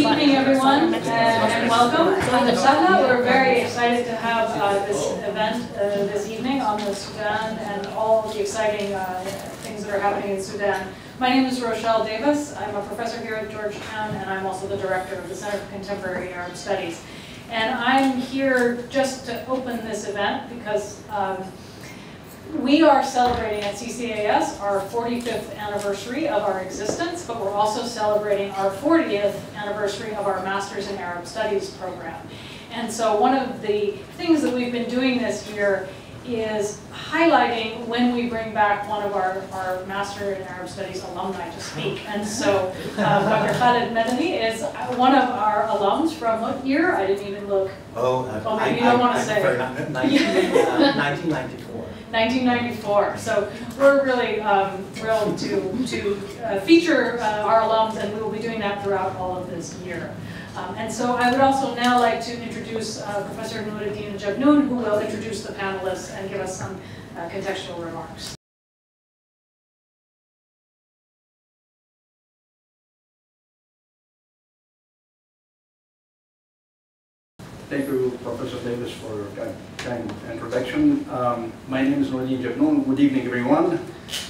evening, everyone, and, welcome and welcome. Ahlan We're very excited to have uh, this event uh, this evening on the Sudan and all the exciting uh, things that are happening in Sudan. My name is Rochelle Davis. I'm a professor here at Georgetown, and I'm also the director of the Center for Contemporary Arab Studies. And I'm here just to open this event because um, we are celebrating at CCAS our 45th anniversary of our existence, but we're also celebrating our 40th anniversary of our Masters in Arab Studies program. And so one of the things that we've been doing this year is highlighting when we bring back one of our, our Master in Arab Studies alumni to speak. And so uh, Dr. Khalid Medani is one of our alums from what year? I didn't even look. Oh, uh, oh maybe I, you don't want to say. 1994. 1994. So we're really um, thrilled to, to uh, feature uh, our alums, and we will be doing that throughout all of this year. Um, and so I would also now like to introduce uh, Professor Noureddine Jebnoun, who will introduce the panelists and give us some uh, contextual remarks. Thank you, Professor Davis, for your kind, kind introduction. Um, my name is Noureddine Jebnoun. Good evening, everyone,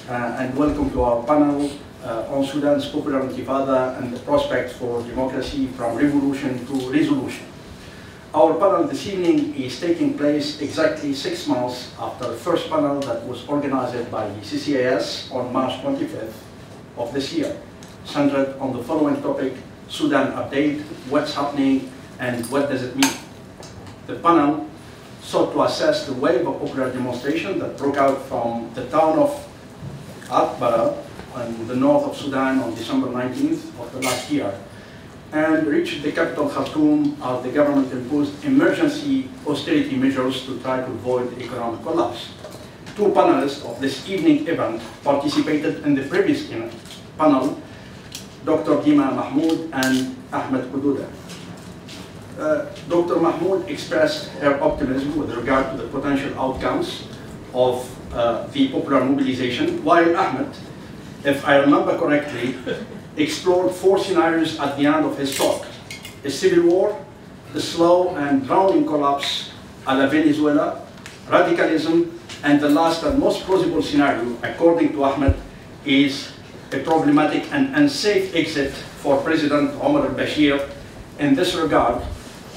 uh, and welcome to our panel uh, on Sudan's popular intifada and the prospects for democracy from revolution to resolution. Our panel this evening is taking place exactly six months after the first panel that was organized by CCAS on March 25th of this year, centered on the following topic, Sudan update, what's happening, and what does it mean? The panel sought to assess the wave of popular demonstration that broke out from the town of Atbara in the north of Sudan on December 19th of the last year and reached the capital Khartoum as the government imposed emergency austerity measures to try to avoid economic collapse. Two panelists of this evening event participated in the previous panel, Dr. Dimah Mahmoud and Ahmed Kodouda. Uh, Dr. Mahmoud expressed her optimism with regard to the potential outcomes of uh, the popular mobilization, while Ahmed, if I remember correctly, explored four scenarios at the end of his talk. A civil war, the slow and drowning collapse a la Venezuela, radicalism, and the last and most plausible scenario, according to Ahmed, is a problematic and unsafe exit for President Omar al-Bashir. In this regard,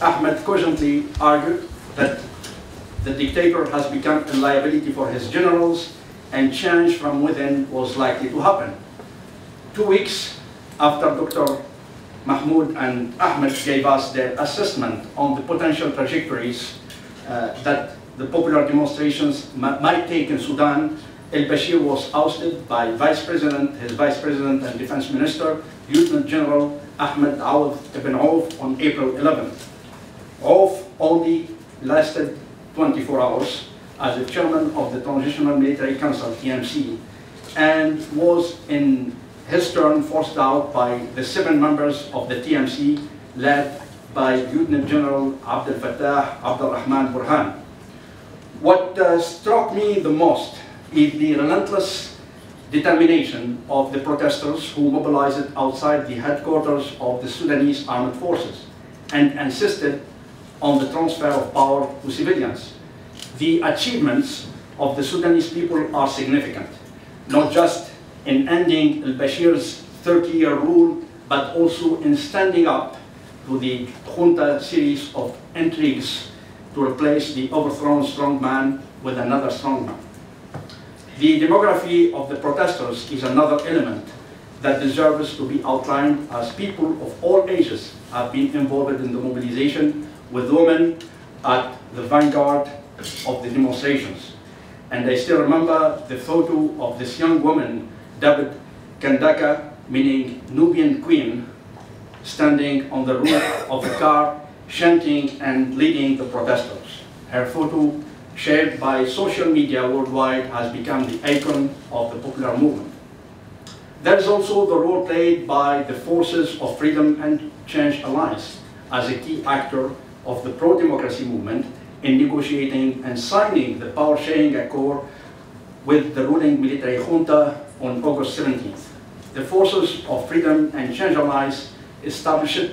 Ahmed cogently argued that the dictator has become a liability for his generals and change from within was likely to happen. Two weeks after Dr. Mahmoud and Ahmed gave us their assessment on the potential trajectories uh, that the popular demonstrations might take in Sudan, El-Bashir was ousted by Vice President, his Vice President and Defense Minister, Lieutenant General Ahmed Awad ibn Auf on April 11th. Auf only lasted 24 hours as the chairman of the Transitional Military Council, TMC, and was in his turn forced out by the seven members of the TMC led by Lieutenant General Abdel Fattah Abdel Rahman Burhan. What uh, struck me the most is the relentless determination of the protesters who mobilized outside the headquarters of the Sudanese armed forces and insisted on the transfer of power to civilians. The achievements of the Sudanese people are significant, not just in ending al-Bashir's 30-year rule, but also in standing up to the junta series of intrigues to replace the overthrown strongman with another strongman. The demography of the protesters is another element that deserves to be outlined as people of all ages have been involved in the mobilization with women at the vanguard of the demonstrations. And I still remember the photo of this young woman, dubbed Kandaka, meaning Nubian queen, standing on the roof of the car, chanting and leading the protesters. Her photo, shared by social media worldwide, has become the icon of the popular movement. There is also the role played by the Forces of Freedom and Change Alliance as a key actor of the pro-democracy movement in negotiating and signing the power-sharing accord with the ruling military junta on August 17th. The Forces of Freedom and Change Alliance established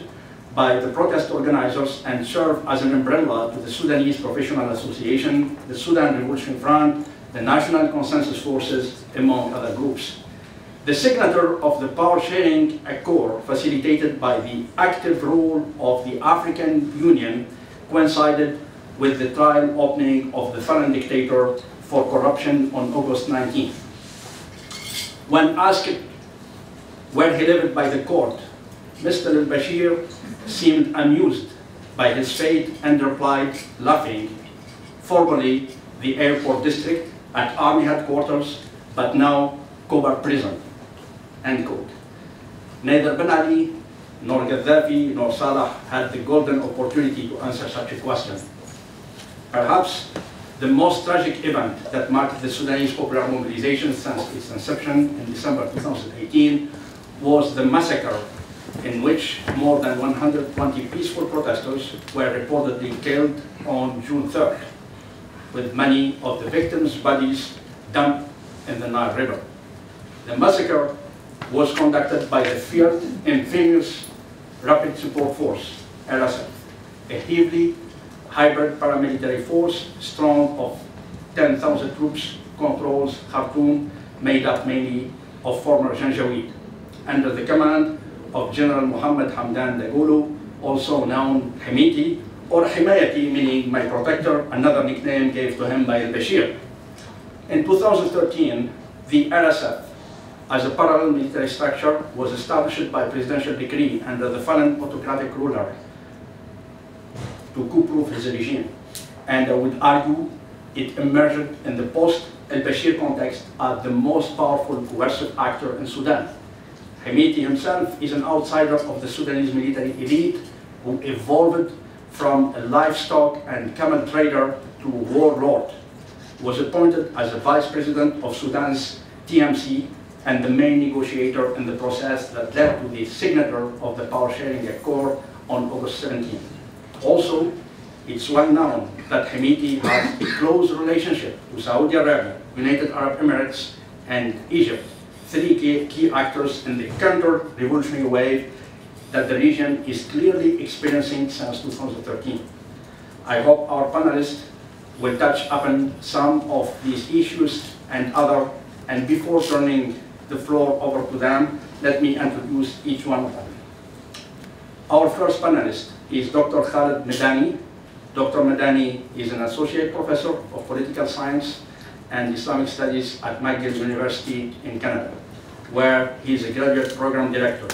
by the protest organizers and served as an umbrella to the Sudanese Professional Association, the Sudan Revolution Front, the National Consensus Forces, among other groups. The signature of the power sharing accord facilitated by the active role of the African Union coincided with the trial opening of the foreign dictator for corruption on August 19. When asked where he lived by the court, Mr. al-Bashir seemed amused by his fate and replied, laughing, formerly the airport district at army headquarters, but now Kobar prison, end quote. Neither Ben Ali, nor Gaddafi, nor Saleh had the golden opportunity to answer such a question. Perhaps the most tragic event that marked the Sudanese popular mobilization since its inception in December 2018 was the massacre in which more than 120 peaceful protesters were reportedly killed on June 3rd, with many of the victims' bodies dumped in the Nile River. The massacre was conducted by the feared and famous Rapid Support Force, RSF, a heavily hybrid paramilitary force strong of 10,000 troops controls Khartoum, made up mainly of former Janjaweed, under the command of General Muhammad Hamdan Dagalo, also known Hamiti, or Himayati, meaning my protector, another nickname gave to him by al-Bashir. In 2013, the RSF, as a parallel military structure, was established by presidential decree under the fallen autocratic ruler to coup-proof his regime. And I would argue it emerged in the post-al-Bashir context as the most powerful coercive actor in Sudan. Hamiti himself is an outsider of the Sudanese military elite who evolved from a livestock and camel trader to a warlord. Was appointed as a vice president of Sudan's TMC and the main negotiator in the process that led to the signature of the power sharing accord on August 17. Also, it's well known that Hamiti has a close relationship with Saudi Arabia, United Arab Emirates, and Egypt, three key, key actors in the counter-revolutionary wave that the region is clearly experiencing since 2013. I hope our panelists will touch upon some of these issues and other, and before turning the floor over to them, let me introduce each one of them. Our first panelist is Dr. Khalid Medani. Dr. Medani is an associate professor of political science and Islamic studies at McGill University in Canada, where he is a graduate program director.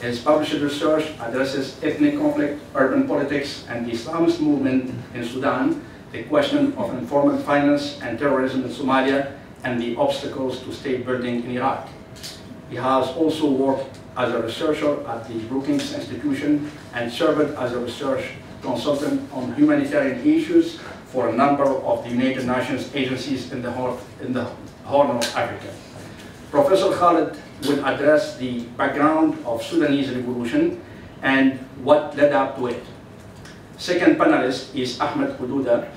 His published research addresses ethnic conflict, urban politics, and the Islamist movement in Sudan, the question of informal finance and terrorism in Somalia, and the obstacles to state building in Iraq. He has also worked as a researcher at the Brookings Institution and served as a research consultant on humanitarian issues for a number of the United Nations agencies in the Horn, in the Horn of Africa. Professor Khalid will address the background of Sudanese revolution and what led up to it. Second panelist is Ahmed Kodouda,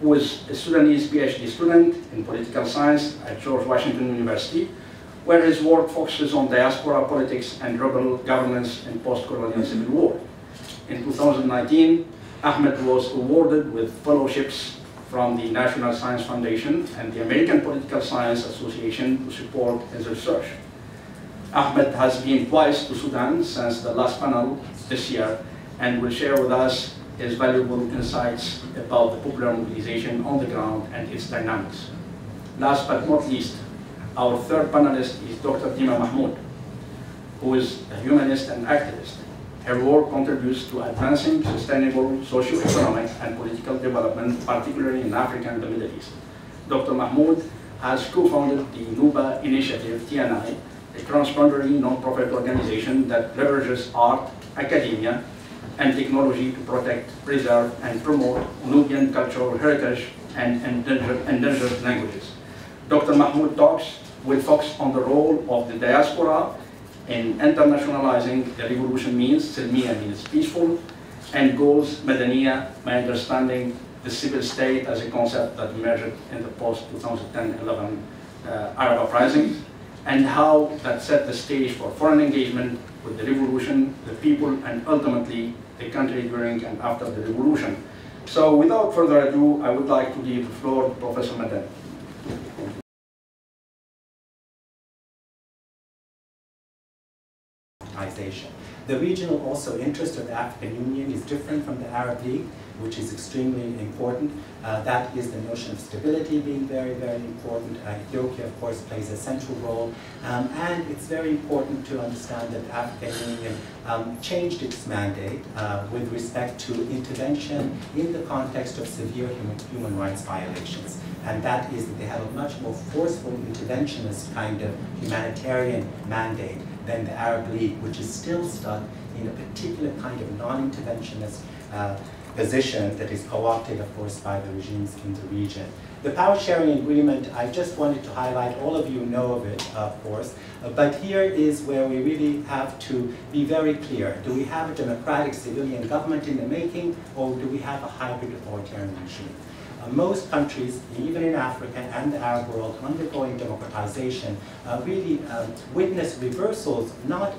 who is a Sudanese PhD student in political science at George Washington University, where his work focuses on diaspora politics and rebel governance in post-colonial civil war. In 2019, Ahmed was awarded with fellowships from the National Science Foundation and the American Political Science Association to support his research. Ahmed has been twice to Sudan since the last panel this year and will share with us his valuable insights about the popular mobilization on the ground and its dynamics. Last but not least, our third panelist is Dr. Dimah Mahmoud, who is a humanist and activist. Her work contributes to advancing sustainable socio-economic and political development, particularly in Africa and the Middle East. Dr. Mahmoud has co-founded the NUBA Initiative, TNI, a transboundary non-profit organization that leverages art, academia, and technology to protect, preserve, and promote Nubian cultural heritage and endangered, endangered languages. Dr. Mahmoud talks will focus on the role of the diaspora in internationalizing the revolution means, Silmiya means peaceful, and goals Madaniya, my understanding the civil state as a concept that emerged in the post-2010-11 uh, Arab uprising, and how that set the stage for foreign engagement with the revolution, the people, and ultimately the country during and after the revolution. So without further ado, I would like to give the floor to Professor Madan. The regional also interest of the African Union is different from the Arab League, which is extremely important. Uh, that is the notion of stability being very, very important. Uh, Ethiopia, of course, plays a central role. Um, and it's very important to understand that the African Union um, changed its mandate uh, with respect to intervention in the context of severe human, human rights violations. And that is that they have a much more forceful interventionist kind of humanitarian mandate than the Arab League, which is still stuck in a particular kind of non-interventionist uh, position that is co-opted, of course, by the regimes in the region. The power sharing agreement, I just wanted to highlight, all of you know of it, of course, uh, but here is where we really have to be very clear. Do we have a democratic civilian government in the making, or do we have a hybrid authoritarian regime? Uh, most countries, even in Africa and the Arab world, undergoing democratization, uh, really um, witness reversals, not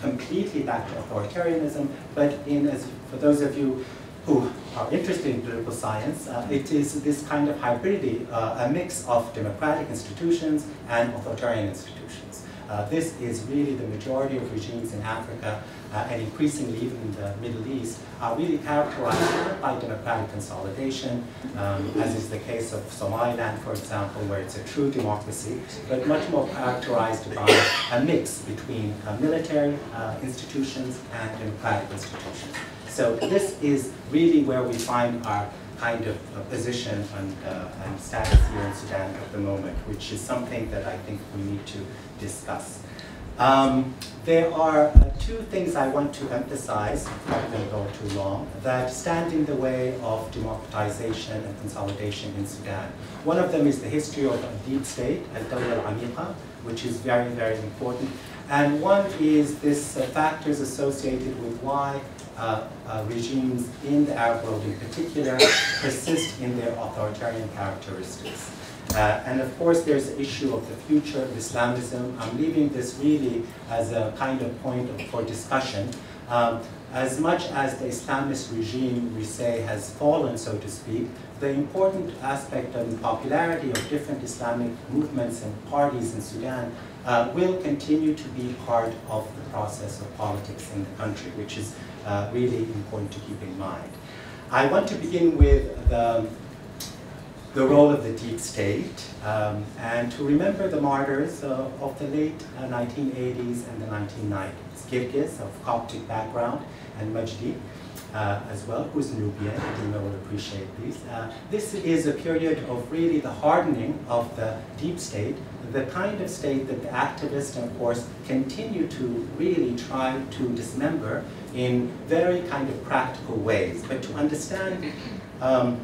completely back to authoritarianism, but in, as for those of you who are interested in political science, uh, it is this kind of hybridity, uh, a mix of democratic institutions and authoritarian institutions. Uh, this is really the majority of regimes in Africa uh, and increasingly even in the Middle East, are really characterized by democratic consolidation, um, as is the case of Somaliland, for example, where it's a true democracy, but much more characterized by a mix between uh, military uh, institutions and democratic institutions. So this is really where we find our kind of position and, uh, and status here in Sudan at the moment, which is something that I think we need to discuss. Um, there are uh, two things I want to emphasize, I'm not going to go too long, that stand in the way of democratization and consolidation in Sudan. One of them is the history of a deep state, al-Dawla al-Amiqa, which is very, very important. And one is this uh, factors associated with why uh, uh, regimes in the Arab world in particular persist in their authoritarian characteristics. Uh, and of course, there's the issue of the future of Islamism. I'm leaving this really as a kind of point of, for discussion. Um, as much as the Islamist regime, we say, has fallen, so to speak, the important aspect of the popularity of different Islamic movements and parties in Sudan uh, will continue to be part of the process of politics in the country, which is uh, really important to keep in mind. I want to begin with the the role of the deep state, um, and to remember the martyrs uh, of the late uh, 1980s and the 1990s. Girgis, of Coptic background, and Majdi, uh, as well, who's Nubian, I Dimah will appreciate these. Uh, this is a period of really the hardening of the deep state, the kind of state that the activists, of course, continue to really try to dismember in very kind of practical ways. But to understand um,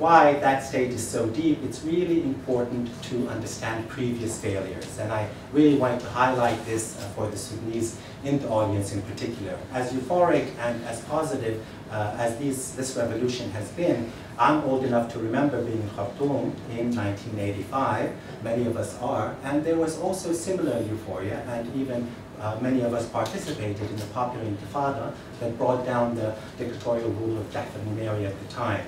why that state is so deep, it's really important to understand previous failures. And I really want to highlight this uh, for the Sudanese in the audience in particular. As euphoric and as positive uh, as these, this revolution has been, I'm old enough to remember being in Khartoum in 1985, many of us are, and there was also similar euphoria, and even uh, many of us participated in the popular intifada that brought down the dictatorial rule of Jafar Numeri at the time.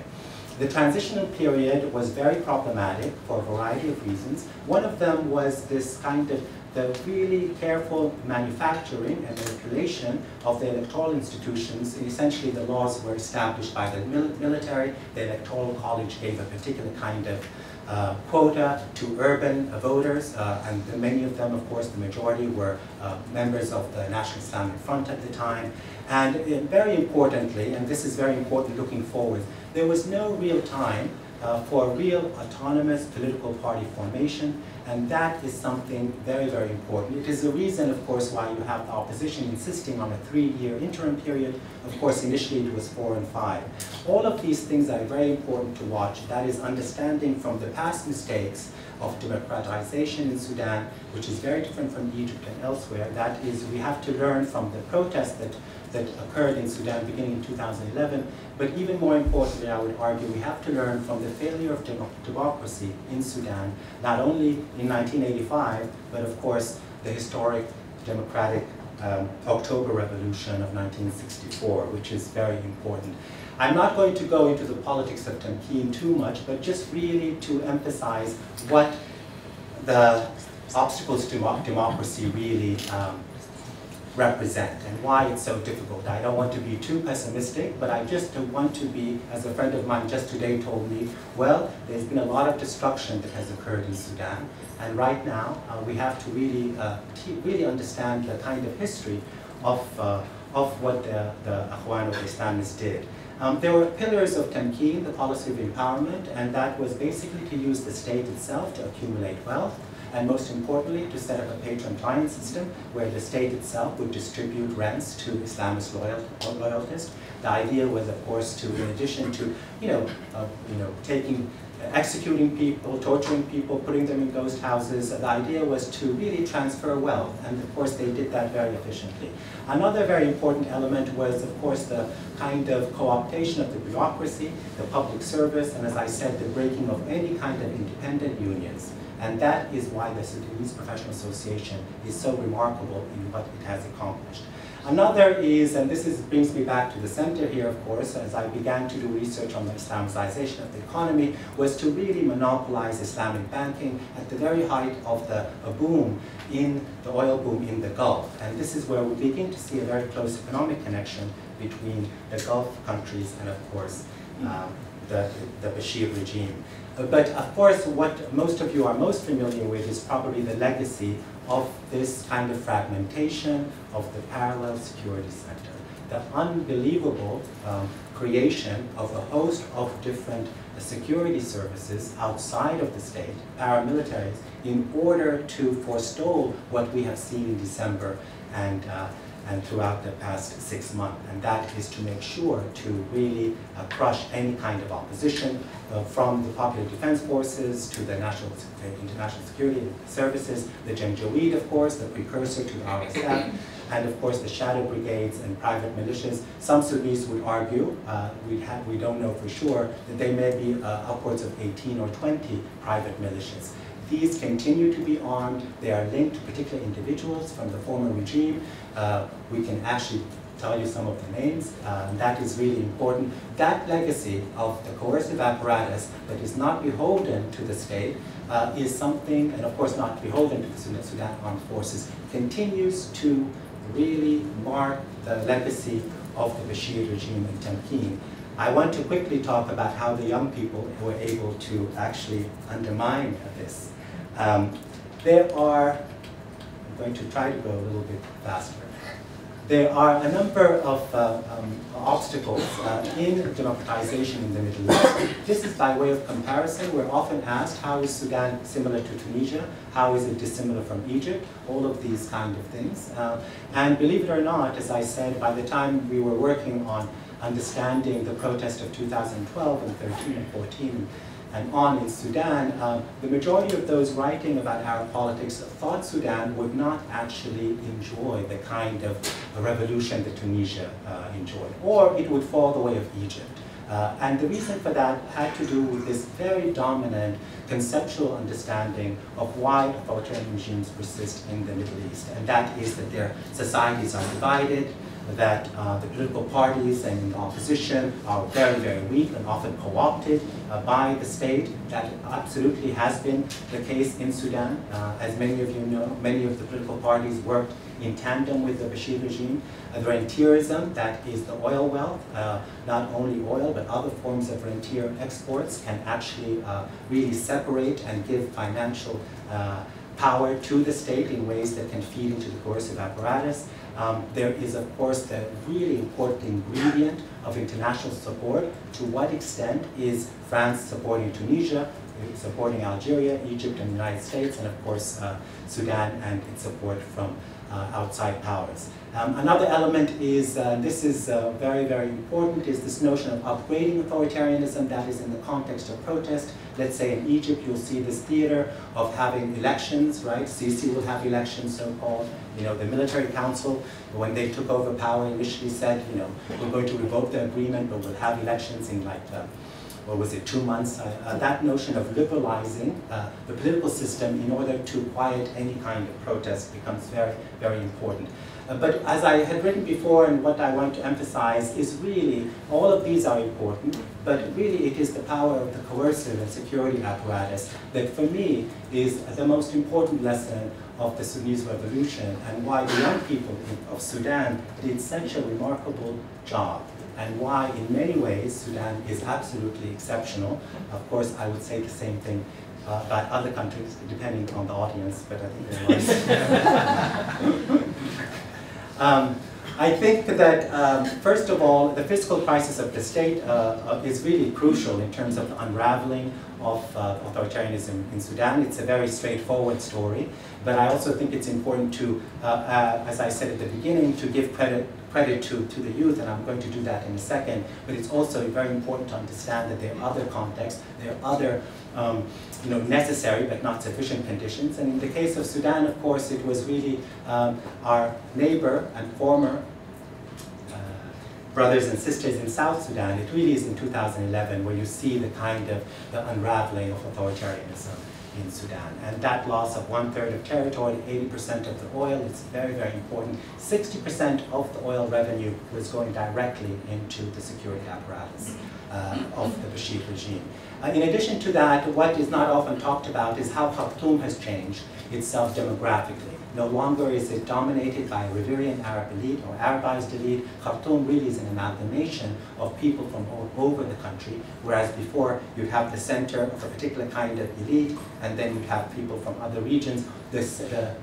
The transitional period was very problematic for a variety of reasons. One of them was this kind of the really careful manufacturing and manipulation of the electoral institutions. Essentially, the laws were established by the military. The electoral college gave a particular kind of uh, quota to urban voters, uh, and many of them, of course, the majority were uh, members of the National Islamic Front at the time. And uh, very importantly, and this is very important looking forward, there was no real time uh, for real autonomous political party formation, and that is something very, very important. It is the reason, of course, why you have the opposition insisting on a three-year interim period. Of course, initially it was four and five. All of these things are very important to watch. That is understanding from the past mistakes of democratization in Sudan, which is very different from Egypt and elsewhere. That is, we have to learn from the protests that that occurred in Sudan beginning in 2011. But even more importantly, I would argue we have to learn from the failure of democracy in Sudan, not only in 1985, but of course the historic democratic um, October Revolution of 1964, which is very important. I'm not going to go into the politics of Tamkeen too much, but just really to emphasize what the obstacles to democracy really um, represent and why it's so difficult. I don't want to be too pessimistic, but I just want to be, as a friend of mine just today told me, well, there's been a lot of destruction that has occurred in Sudan, and right now uh, we have to really, uh, really understand the kind of history of, uh, of what the, the Akhwan of Islamists did. Um, there were pillars of Tamkeen, the policy of empowerment, and that was basically to use the state itself to accumulate wealth, and most importantly, to set up a patron-client system where the state itself would distribute rents to Islamist loyal, loyalists. The idea was, of course, to, in addition to, you know, uh, you know, taking executing people, torturing people, putting them in ghost houses. The idea was to really transfer wealth, and of course they did that very efficiently. Another very important element was, of course, the kind of co-optation of the bureaucracy, the public service, and as I said, the breaking of any kind of independent unions. And that is why the Sudanese Professional Association is so remarkable in what it has accomplished. Another is, and this is, brings me back to the center here, of course, as I began to do research on the Islamicization of the economy, was to really monopolize Islamic banking at the very height of the boom in the oil boom in the Gulf. And this is where we begin to see a very close economic connection between the Gulf countries and, of course, um, the, the Bashir regime. But of course, what most of you are most familiar with is probably the legacy of this kind of fragmentation of the parallel security sector. The unbelievable um, creation of a host of different uh, security services outside of the state, paramilitaries, in order to forestall what we have seen in December and uh, and throughout the past six months. And that is to make sure to really uh, crush any kind of opposition uh, from the Popular Defense Forces to the National uh, International Security Services, the Janjaweed, of course, the precursor to the RSF, and of course the shadow brigades and private militias. Some Sudanese would argue, uh, we, have, we don't know for sure, that they may be uh, upwards of 18 or 20 private militias. These continue to be armed. They are linked to particular individuals from the former regime. Uh, we can actually tell you some of the names. Uh, that is really important. That legacy of the coercive apparatus that is not beholden to the state uh, is something, and of course not beholden to the Sudan, Armed Forces, continues to really mark the legacy of the Bashir regime in Tamkeen. I want to quickly talk about how the young people were able to actually undermine this. Um, there are, I'm going to try to go a little bit faster. There are a number of uh, um, obstacles uh, in democratization in the Middle East. This is by way of comparison. We're often asked, how is Sudan similar to Tunisia? How is it dissimilar from Egypt? All of these kind of things. Uh, and believe it or not, as I said, by the time we were working on understanding the protest of 2012 and 13 and 14, and on in Sudan, um, the majority of those writing about Arab politics thought Sudan would not actually enjoy the kind of revolution that Tunisia uh, enjoyed, or it would fall the way of Egypt. Uh, and the reason for that had to do with this very dominant conceptual understanding of why authoritarian regimes persist in the Middle East. And that is that their societies are divided, that uh, the political parties and the opposition are very, very weak and often co-opted uh, by the state. That absolutely has been the case in Sudan. Uh, as many of you know, many of the political parties worked in tandem with the Bashir regime. Uh, the rentierism, that is the oil wealth, uh, not only oil, but other forms of rentier exports can actually uh, really separate and give financial power to the state in ways that can feed into the coercive apparatus. Um, there is, of course, the really important ingredient of international support. To what extent is France supporting Tunisia, supporting Algeria, Egypt, and the United States, and of course, uh, Sudan and its support from uh, outside powers. Um, another element is, uh, this is uh, very, very important, is this notion of upgrading authoritarianism that is in the context of protest. Let's say in Egypt, you'll see this theater of having elections, right? Sisi will have elections, so-called. You know, the military council, when they took over power, initially said, you know, we're going to revoke the agreement, but we'll have elections in like the or was it two months, uh, uh, that notion of liberalizing uh, the political system in order to quiet any kind of protest becomes very, very important. Uh, but as I had written before, and what I want to emphasize is really all of these are important, but really it is the power of the coercive and security apparatus that for me is the most important lesson of the Sudanese revolution and why the young people of Sudan did such a remarkable job and why in many ways Sudan is absolutely exceptional. Of course, I would say the same thing uh, about other countries, depending on the audience, but I think there was. um, I think that, um, first of all, the fiscal crisis of the state uh, uh, is really crucial in terms of the unraveling of uh, authoritarianism in Sudan. It's a very straightforward story, but I also think it's important to, uh, uh, as I said at the beginning, to give credit credit to, to the youth, and I'm going to do that in a second, but it's also very important to understand that there are other contexts, there are other um, you know, necessary but not sufficient conditions. And in the case of Sudan, of course, it was really um, our neighbor and former uh, brothers and sisters in South Sudan. It really is in 2011 where you see the kind of the unraveling of authoritarianism in Sudan. And that loss of one-third of territory, 80% of the oil, it's very, very important. 60% of the oil revenue was going directly into the security apparatus uh, of the Bashir regime. Uh, in addition to that, what is not often talked about is how Khartoum has changed itself demographically. No longer is it dominated by a Riverian Arab elite or Arabized elite. Khartoum really is an amalgamation of people from all over the country, whereas before you'd have the center of a particular kind of elite, and then you'd have people from other regions. The,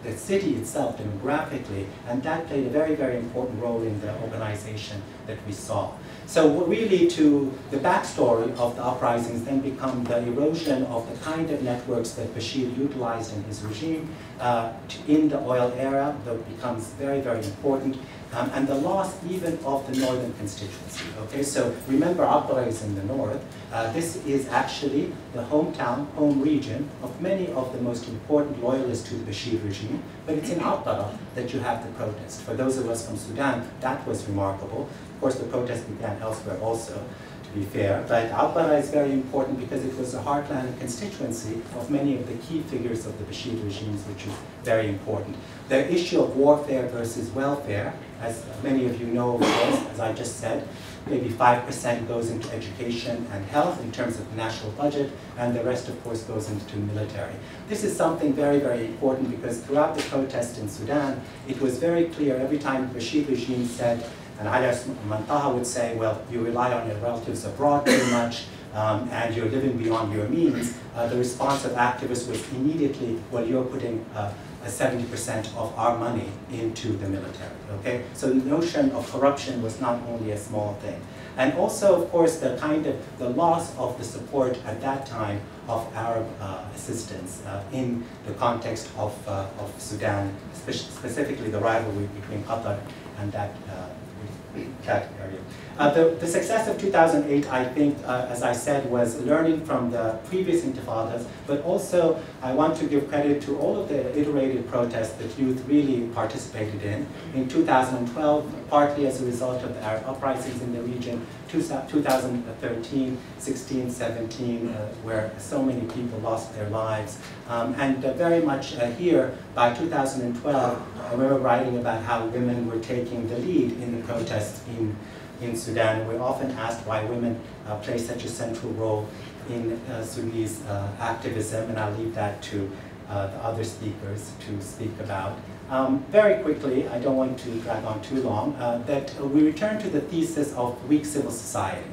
the city itself demographically, and that played a very, very important role in the organization that we saw. So really to the backstory of the uprisings then become the erosion of the kind of networks that Bashir utilized in his regime uh, in the oil era that becomes very, very important. Um, and the loss even of the northern constituency. Okay, so remember Atbara is in the north. Uh, this is actually the hometown, home region of many of the most important loyalists to the Bashir regime, but it's in Atbara that you have the protest. For those of us from Sudan, that was remarkable. Of course, the protest began elsewhere also, to be fair. But Al is very important because it was the heartland and constituency of many of the key figures of the Bashir regimes, which is very important. The issue of warfare versus welfare, as many of you know, of course, as I just said, maybe 5% goes into education and health in terms of the national budget, and the rest, of course, goes into military. This is something very, very important because throughout the protest in Sudan, it was very clear every time the Bashir regime said, and Ali Mantaha would say, well, you rely on your relatives abroad too much, um, and you're living beyond your means. Uh, the response of activists was immediately, well, you're putting uh, 70% of our money into the military, okay? So the notion of corruption was not only a small thing. And also, of course, the kind of, the loss of the support at that time of Arab uh, assistance uh, in the context of, uh, of Sudan, spe specifically the rivalry between Qatar and that uh, the, the, success of 2008, I think, uh, as I said, was learning from the previous intifadas, but also I want to give credit to all of the iterated protests that youth really participated in. In 2012, partly as a result of the Arab uprisings in the region, 2013, 16, 17, uh, where so many people lost their lives. Um, and uh, very much uh, here, by 2012, we were writing about how women were taking the lead in the protests in in Sudan. We're often asked why women play such a central role in Sudanese activism, and I'll leave that to uh, the other speakers to speak about. Um, very quickly, I don't want to drag on too long, uh, that we return to the thesis of weak civil society.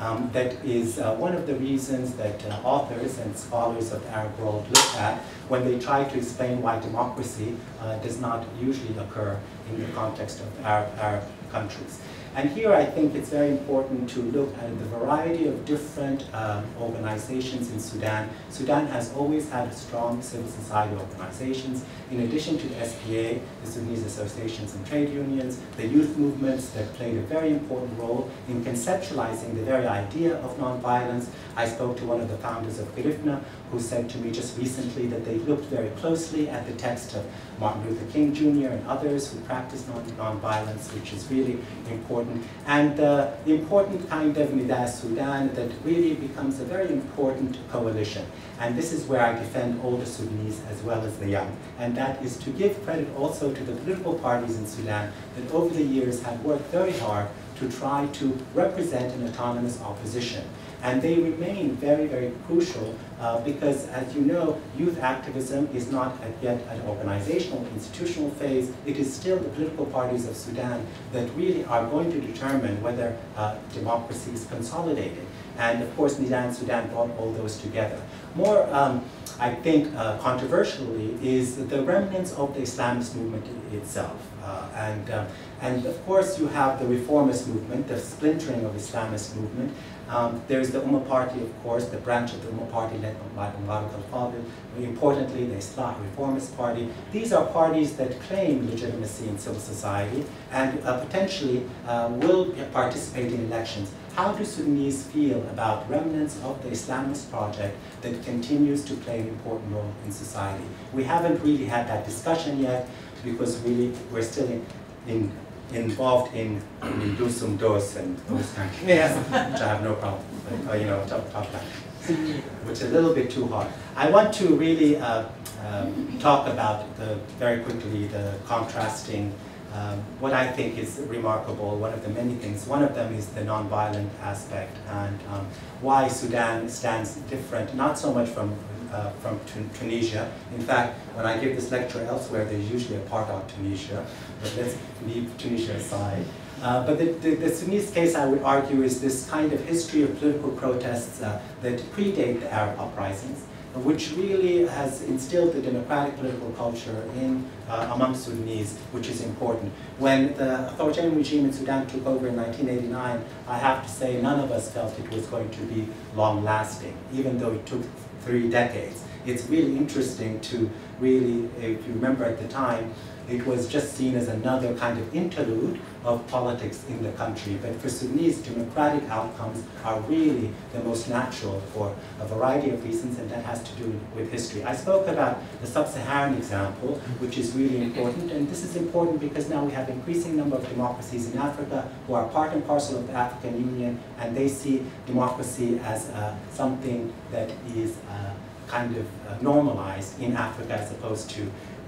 Um, that is uh, one of the reasons that uh, authors and scholars of the Arab world look at when they try to explain why democracy uh, does not usually occur in the context of Arab, Arab countries. And here I think it's very important to look at the variety of different um, organizations in Sudan. Sudan has always had strong civil society organizations. In addition to the SPA, the Sudanese associations and trade unions, the youth movements that played a very important role in conceptualizing the very idea of nonviolence. I spoke to one of the founders of Girifna, who said to me just recently that they looked very closely at the text of Martin Luther King Jr. and others who practice non nonviolence, which is really important. And the important kind of Nida Sudan that really becomes a very important coalition. And this is where I defend older Sudanese as well as the young. And that is to give credit also to the political parties in Sudan that over the years have worked very hard to try to represent an autonomous opposition. And they remain very, very crucial uh, because, as you know, youth activism is not yet an organizational, institutional phase. It is still the political parties of Sudan that really are going to determine whether uh, democracy is consolidated. And of course, Nidan Sudan brought all those together. More, um, I think, uh, controversially, is the remnants of the Islamist movement itself. Uh, and, uh, and of course, you have the reformist movement, the splintering of Islamist movement, um, there's the Umma Party, of course, the branch of the Umma Party led by Mubarak al-Fadil. Importantly, the Islah Reformist Party. These are parties that claim legitimacy in civil society and uh, potentially uh, will participate in elections. How do Sudanese feel about remnants of the Islamist project that continues to play an important role in society? We haven't really had that discussion yet because really we're still in, in involved in, in do some dos and those kind of things, yeah. which I have no problem, uh, you know, top, top line, which is a little bit too hard. I want to really uh, um, talk about the, very quickly the contrasting um, what I think is remarkable, one of the many things, one of them is the nonviolent aspect and um, why Sudan stands different, not so much from uh, from Tunisia. In fact, when I give this lecture elsewhere, there's usually a part on Tunisia, but let's leave Tunisia aside. Uh, but the, the, the, Sudanese case, I would argue, is this kind of history of political protests uh, that predate the Arab uprisings, which really has instilled the democratic political culture in uh, among Sudanese, which is important. When the authoritarian regime in Sudan took over in 1989, I have to say none of us felt it was going to be long-lasting, even though it took three decades. It's really interesting to really, if you remember at the time, it was just seen as another kind of interlude of politics in the country. But for Sudanese, democratic outcomes are really the most natural for a variety of reasons, and that has to do with history. I spoke about the sub-Saharan example, which is really important, and this is important because now we have increasing number of democracies in Africa who are part and parcel of the African Union, and they see democracy as uh, something that is uh, kind of uh, normalized in Africa as opposed to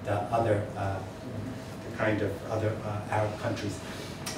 the other uh, kind of other uh, Arab countries.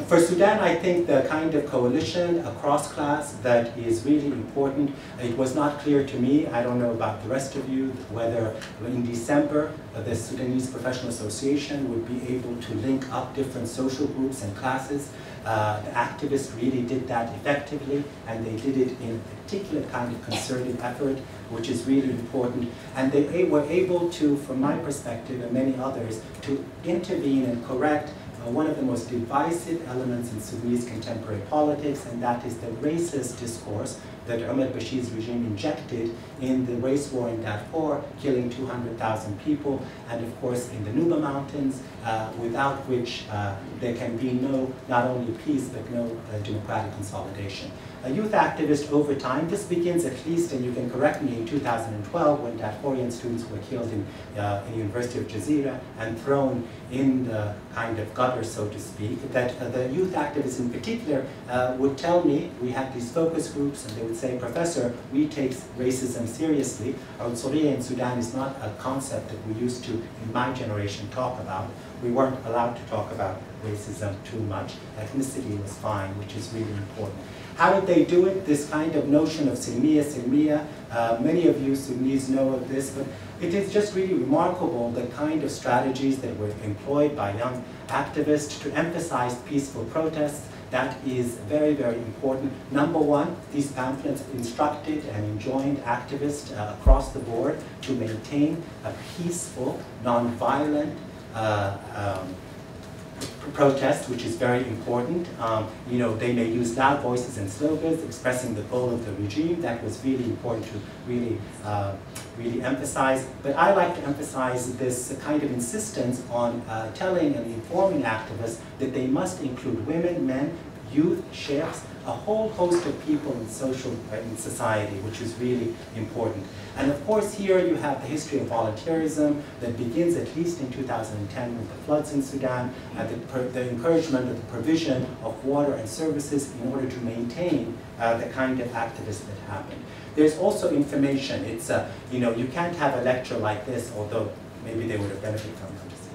For Sudan, I think the kind of coalition across class that is really important, it was not clear to me, I don't know about the rest of you, whether in December uh, the Sudanese Professional Association would be able to link up different social groups and classes. Uh, the activists really did that effectively, and they did it in a particular kind of concerted effort, which is really important. And they were able to, from my perspective and many others, to intervene and correct uh, one of the most divisive elements in Sudanese contemporary politics, and that is the racist discourse that Omar Bashir's regime injected in the race war in Darfur, killing 200,000 people, and of course in the Nuba Mountains, uh, without which uh, there can be no, not only peace, but no uh, democratic consolidation a youth activist over time. This begins at least, and you can correct me, in 2012 when Darfurian students were killed in, uh, in the University of Jazeera and thrown in the kind of gutter, so to speak, that uh, the youth activists in particular uh, would tell me, we had these focus groups, and they would say, Professor, we take racism seriously. Al-Suria in Sudan is not a concept that we used to, in my generation, talk about. We weren't allowed to talk about racism too much. Ethnicity was fine, which is really important. How did they do it? This kind of notion of silmiya, silmiya. Uh, many of you Sunnis know of this, but it is just really remarkable the kind of strategies that were employed by young activists to emphasize peaceful protests. That is very, very important. Number one, these pamphlets instructed and enjoined activists uh, across the board to maintain a peaceful, non-violent, uh, um, protest, which is very important. Um, you know, they may use loud voices and slogans expressing the goal of the regime. That was really important to really, uh, really emphasize. But I like to emphasize this kind of insistence on uh, telling and informing activists that they must include women, men, youth, sheikhs, a whole host of people in social uh, in society, which is really important. And of course, here you have the history of volunteerism that begins at least in 2010 with the floods in Sudan, and the, the encouragement of the provision of water and services in order to maintain uh, the kind of activism that happened. There's also information. It's, uh, you know, you can't have a lecture like this, although maybe they would have benefited from it.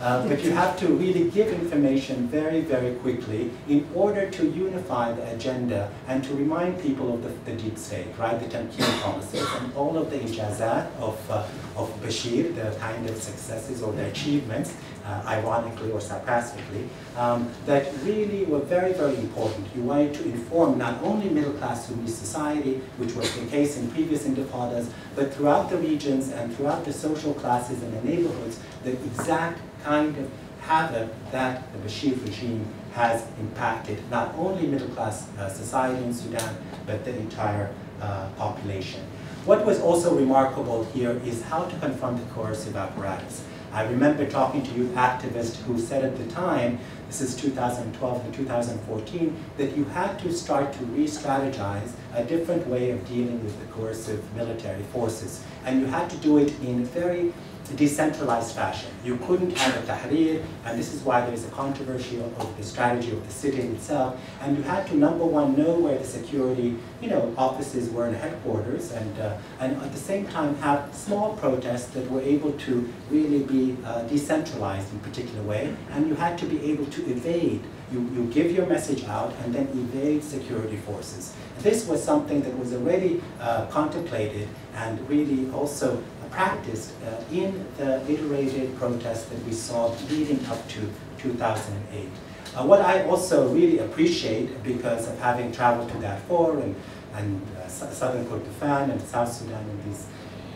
Uh, but you have to really give information very, very quickly in order to unify the agenda and to remind people of the, the deep state, right? The Tamkeen policies and all of the ijazat of, uh, of Bashir, the kind of successes or the achievements uh, ironically or sarcastically, um, that really were very, very important. You wanted to inform not only middle-class Sudanese society, which was the case in previous intifadas, but throughout the regions and throughout the social classes and the neighborhoods, the exact kind of havoc that the Bashir regime has impacted not only middle-class uh, society in Sudan, but the entire uh, population. What was also remarkable here is how to confront the coercive apparatus. I remember talking to youth activists who said at the time, this is 2012 and 2014, that you had to start to re-strategize a different way of dealing with the coercive military forces. And you had to do it in a very decentralized fashion. You couldn't have a tahrir, and this is why there's a controversy of the strategy of the sitting itself. And you had to, number one, know where the security you know, offices were in headquarters, and, uh, and at the same time have small protests that were able to really be uh, decentralized in a particular way. And you had to be able to evade you, you give your message out and then evade security forces. This was something that was already uh, contemplated and really also practiced uh, in the iterated protests that we saw leading up to 2008. Uh, what I also really appreciate, because of having traveled to Darfur and, and uh, southern Kordofan and South Sudan and these,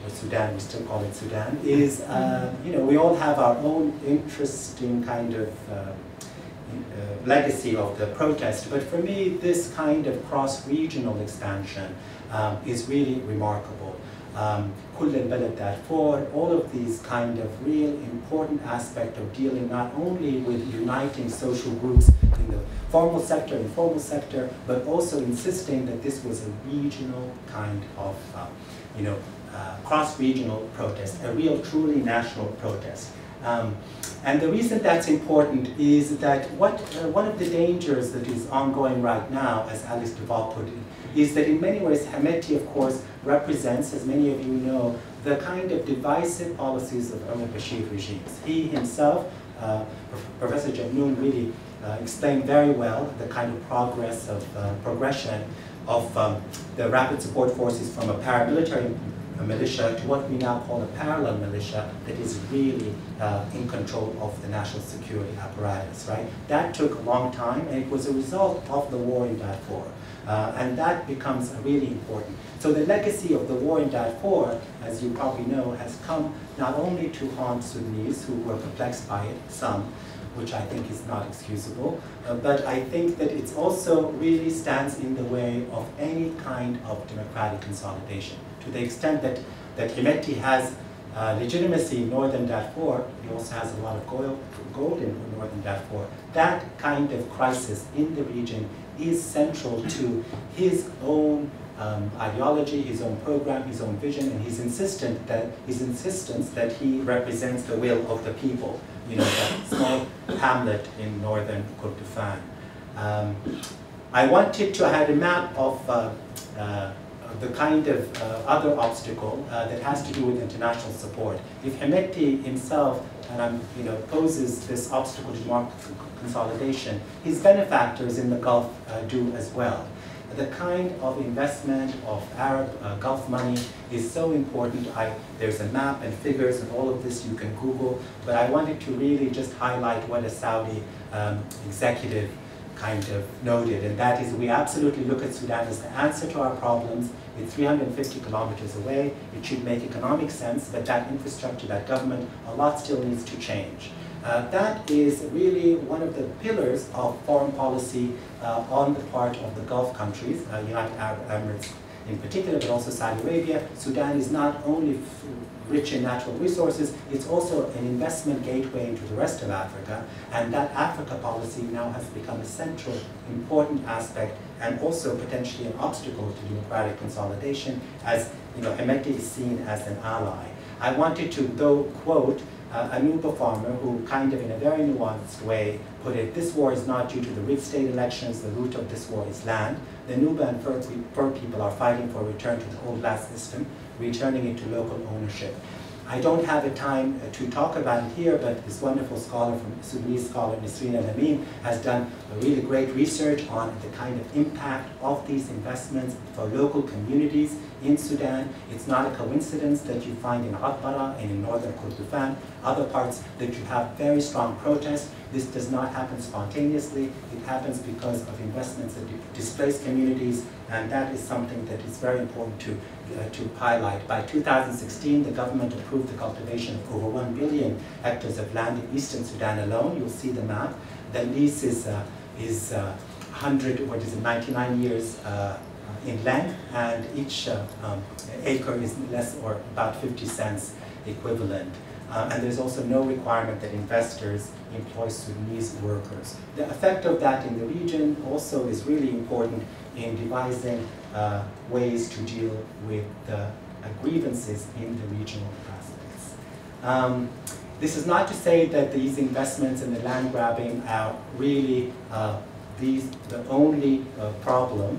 Sudan, we still call it Sudan, is, uh, you know, we all have our own interesting kind of uh, uh, legacy of the protest. But for me, this kind of cross-regional expansion um, is really remarkable um, Kullin Balad for all of these kind of real important aspect of dealing not only with uniting social groups in the formal sector, and informal sector, but also insisting that this was a regional kind of, uh, you know, uh, cross-regional protest, a real truly national protest. Um, and the reason that's important is that what, uh, one of the dangers that is ongoing right now, as Alex de Waal put it, is that in many ways Hemeti, of course, represents, as many of you know, the kind of divisive policies of Omar Bashir regimes. He himself, uh, Professor Jebnoun really uh, explained very well the kind of progress of uh, progression of um, the rapid support forces from a paramilitary militia to what we now call a parallel militia that is really uh, in control of the national security apparatus, right? That took a long time and it was a result of the war in Darfur. Uh, and that becomes really important. So the legacy of the war in Darfur, as you probably know, has come not only to haunt Sudanese who were perplexed by it, some, which I think is not excusable, uh, but I think that it also really stands in the way of any kind of democratic consolidation. To the extent that, that Hemeti has uh, legitimacy in northern Darfur, he also has a lot of gold, gold in northern Darfur. That kind of crisis in the region is central to his own um, ideology, his own program, his own vision, and his insistent that his insistence that he represents the will of the people. You know, that small hamlet in northern Kordofan. Um, I wanted to have a map of uh, uh, the kind of uh, other obstacle uh, that has to do with international support. If Hemeti himself and I'm, you know, poses this obstacle to market consolidation, his benefactors in the Gulf uh, do as well. The kind of investment of Arab uh, Gulf money is so important. I, there's a map and figures and all of this you can Google, but I wanted to really just highlight what a Saudi um, executive kind of noted, and that is we absolutely look at Sudan as the answer to our problems. It's 350 kilometers away. It should make economic sense, but that infrastructure, that government, a lot still needs to change. Uh, that is really one of the pillars of foreign policy uh, on the part of the Gulf countries, uh, United Arab Emirates in particular, but also Saudi Arabia, Sudan is not only rich in natural resources, it's also an investment gateway into the rest of Africa, and that Africa policy now has become a central, important aspect, and also potentially an obstacle to democratic consolidation, as you know, Hemeti is seen as an ally. I wanted to, though, quote a Nuba farmer who kind of in a very nuanced way put it, this war is not due to the rigged state elections, the root of this war is land. The Nuba and Fur people are fighting for a return to the old land system, returning it to local ownership. I don't have the time uh, to talk about it here, but this wonderful scholar from Sudanese scholar Nisrin Elamin has done a really great research on the kind of impact of these investments for local communities in Sudan. It's not a coincidence that you find in Atbara and in northern Kordofan, other parts that you have very strong protests. This does not happen spontaneously. It happens because of investments that displaced communities, and that is something that is very important to, uh, to highlight. By 2016, the government approved the cultivation of over 1 billion hectares of land in eastern Sudan alone. You'll see the map. The lease is, uh, is uh, 100, what is it, 99 years uh, in length, and each uh, um, acre is less or about 50 cents equivalent. Um, and there's also no requirement that investors employ Sudanese workers. The effect of that in the region also is really important in devising uh, ways to deal with the uh, grievances in the regional aspects. Um, this is not to say that these investments and the land grabbing are really uh, these, the only uh, problem.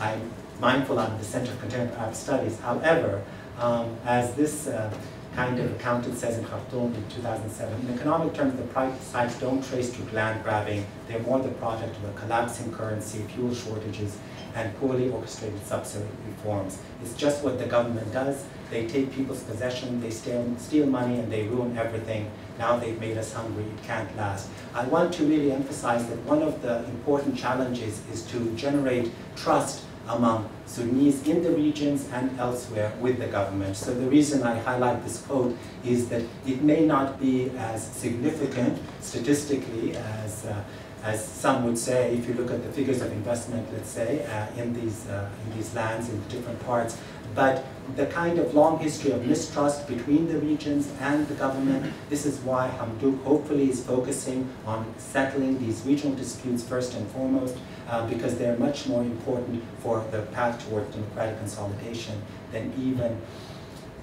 I'm mindful I'm the Center of Contemporary Arab Studies. However, um, as this uh, kind of accountant says in Khartoum in 2007, in economic terms, the price sides don't trace to land grabbing. They're more the product of a collapsing currency, fuel shortages, and poorly orchestrated subsidy reforms. It's just what the government does. They take people's possession, they steal, steal money, and they ruin everything. Now they've made us hungry, it can't last. I want to really emphasize that one of the important challenges is to generate trust among Sunnis in the regions and elsewhere with the government. So the reason I highlight this quote is that it may not be as significant statistically as uh, as some would say, if you look at the figures of investment, let's say, uh, in, these, uh, in these lands in different parts, but the kind of long history of mistrust between the regions and the government, this is why Hamdouk hopefully is focusing on settling these regional disputes first and foremost, uh, because they're much more important for the path towards democratic consolidation than even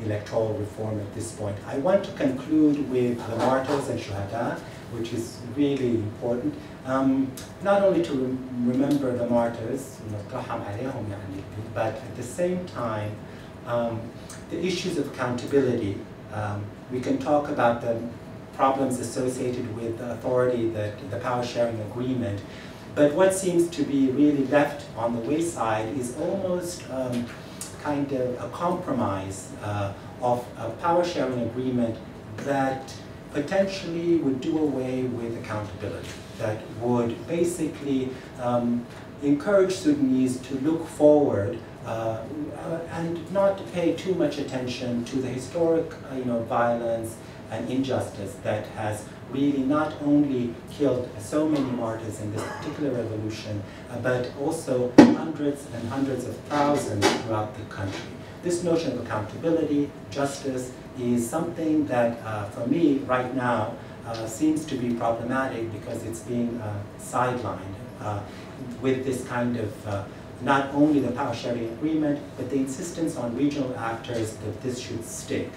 electoral reform at this point. I want to conclude with the martyrs and shuhada, which is really important. Um, not only to remember the martyrs, but at the same time, um, the issues of accountability. Um, we can talk about the problems associated with the authority, the, the power sharing agreement, but what seems to be really left on the wayside is almost um, kind of a compromise uh, of a power sharing agreement that potentially would do away with accountability, that would basically um, encourage Sudanese to look forward uh, and not to pay too much attention to the historic uh, you know, violence and injustice that has really not only killed so many martyrs in this particular revolution, uh, but also hundreds and hundreds of thousands throughout the country. This notion of accountability, justice, is something that, uh, for me, right now, uh, seems to be problematic because it's being uh, sidelined uh, with this kind of uh, not only the power sharing agreement, but the insistence on regional actors that this should stick.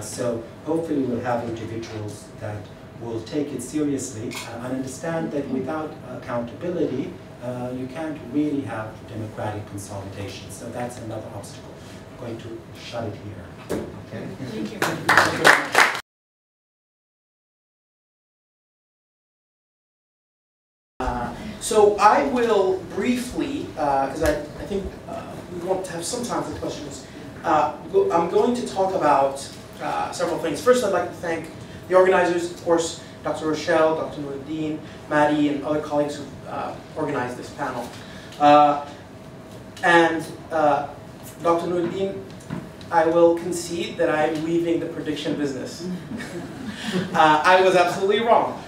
so hopefully we'll have individuals that will take it seriously uh, and understand that without accountability, uh, you can't really have democratic consolidation. So that's another obstacle. I'm going to shut it here. Uh, so I will briefly, because uh, I, I think uh, we want to have some time for questions, uh, I'm going to talk about several things. First, I'd like to thank the organizers, of course, Dr. Rochelle, Dr. Noureddine, Maddie, and other colleagues who uh, organized this panel. Uh, and uh, Dr. Noureddine, I will concede that I'm leaving the prediction business. Uh, I was absolutely wrong.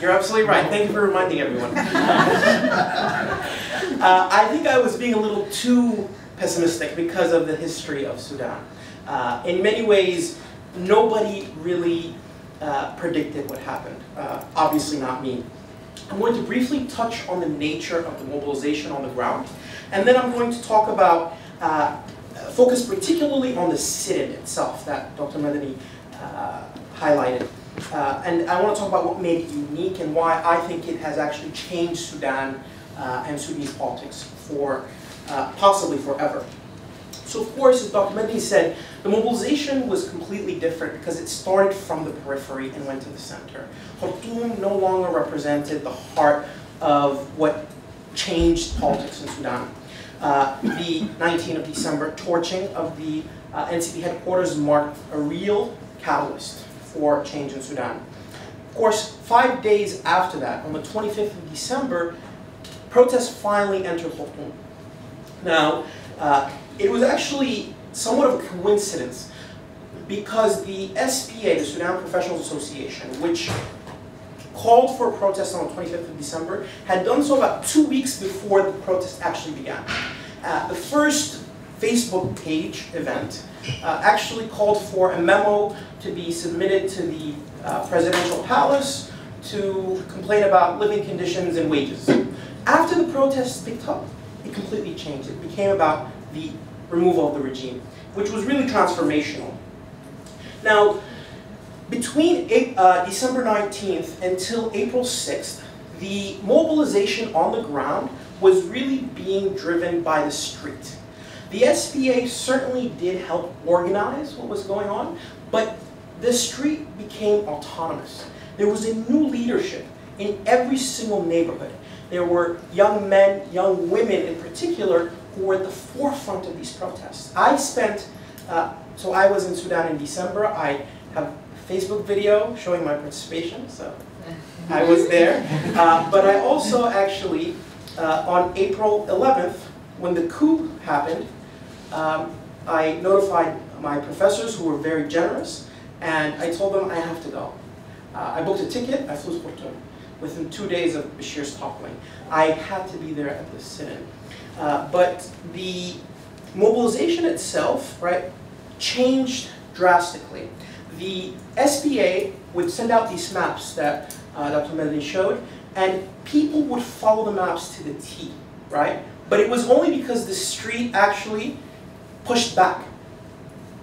You're absolutely right. Thank you for reminding everyone. Uh, I think I was being a little too pessimistic because of the history of Sudan. Uh, in many ways, nobody really uh, predicted what happened. Uh, obviously not me. I'm going to briefly touch on the nature of the mobilization on the ground, and then I'm going to talk about, uh, focus particularly on the sit-in itself that Dr. Medani uh, highlighted. Uh, and I want to talk about what made it unique and why I think it has actually changed Sudan uh, and Sudanese politics for uh, possibly forever. So of course, as Dr. Medani said, the mobilization was completely different because it started from the periphery and went to the center. Khartoum no longer represented the heart of what changed politics in Sudan. Uh, the 19th of December torching of the uh, NCP headquarters marked a real catalyst for change in Sudan. Of course, five days after that, on the 25th of December, protests finally entered Khartoum. Now, uh, it was actually somewhat of a coincidence because the SPA, the Sudan Professionals Association, which called for a protest on the 25th of December, had done so about two weeks before the protest actually began. Uh, the first Facebook page event uh, actually called for a memo to be submitted to the uh, presidential palace to complain about living conditions and wages. After the protests picked up, it completely changed. It became about the removal of the regime, which was really transformational. Now, between uh, December 19th until April 6th, the mobilization on the ground was really being driven by the street. The SPA certainly did help organize what was going on, but the street became autonomous. There was a new leadership in every single neighborhood. There were young men, young women in particular, who were at the forefront of these protests. I spent, uh, so I was in Sudan in December. I have Facebook video showing my participation, so I was there. Uh, but I also actually, uh, on April 11th, when the coup happened, um, I notified my professors who were very generous, and I told them I have to go. Uh, I booked a ticket, I flew to Khartoum within two days of Bashir's toppling. I had to be there at the sit-in. Uh, but the mobilization itself, right, changed drastically. The SPA would send out these maps that uh, Dr. Medani showed, and people would follow the maps to the T, right? But it was only because the street actually pushed back.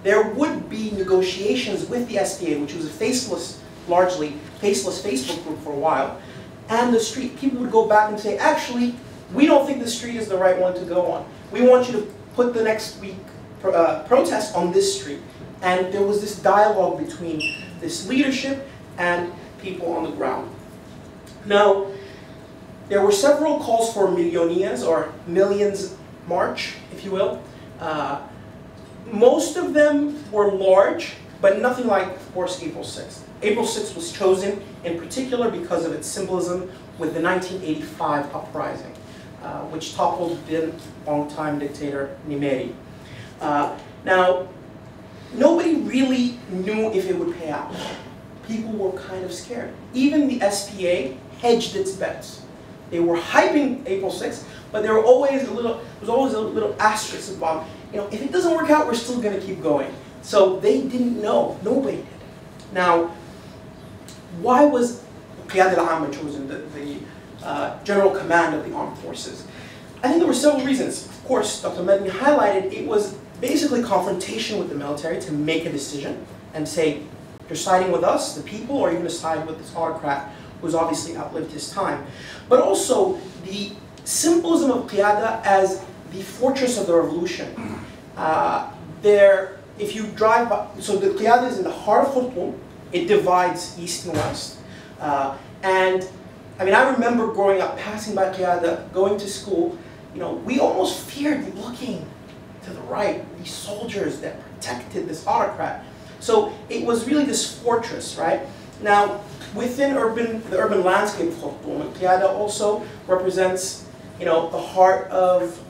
There would be negotiations with the SPA, which was a faceless, largely faceless Facebook group for a while, and the street. People would go back and say, actually, we don't think the street is the right one to go on. We want you to put the next week uh, protest on this street. And there was this dialogue between this leadership and people on the ground. Now, there were several calls for millionías, or millions march, if you will. Uh, most of them were large, but nothing like, of course, April 6th. April 6th was chosen in particular because of its symbolism with the 1985 uprising, uh, which toppled then longtime dictator Nimeri. Uh, now, nobody really knew if it would pay out. People were kind of scared. Even the SPA hedged its bets. They were hyping April 6th, but there were always a little, was always a little asterisk about, you know, if it doesn't work out, we're still going to keep going. So they didn't know. Nobody did. Now, why was Qiyad al chosen, the, the uh, general command of the armed forces? I think there were several reasons. Of course, Dr. Medani highlighted it was basically confrontation with the military to make a decision and say, you're siding with us, the people, or you're going to side with this autocrat who's obviously outlived his time. But also the symbolism of Qiyada as the fortress of the revolution. Uh, there, if you drive by, so the Qiyada is in the heart of Khartoum, it divides east and west. Uh, and I mean, I remember growing up, passing by Qiyada, going to school, you know, we almost feared looking to the right, these soldiers that protected this autocrat. So it was really this fortress, right? Now, within urban, the urban landscape of Khartoum, also represents, you know, the heart of,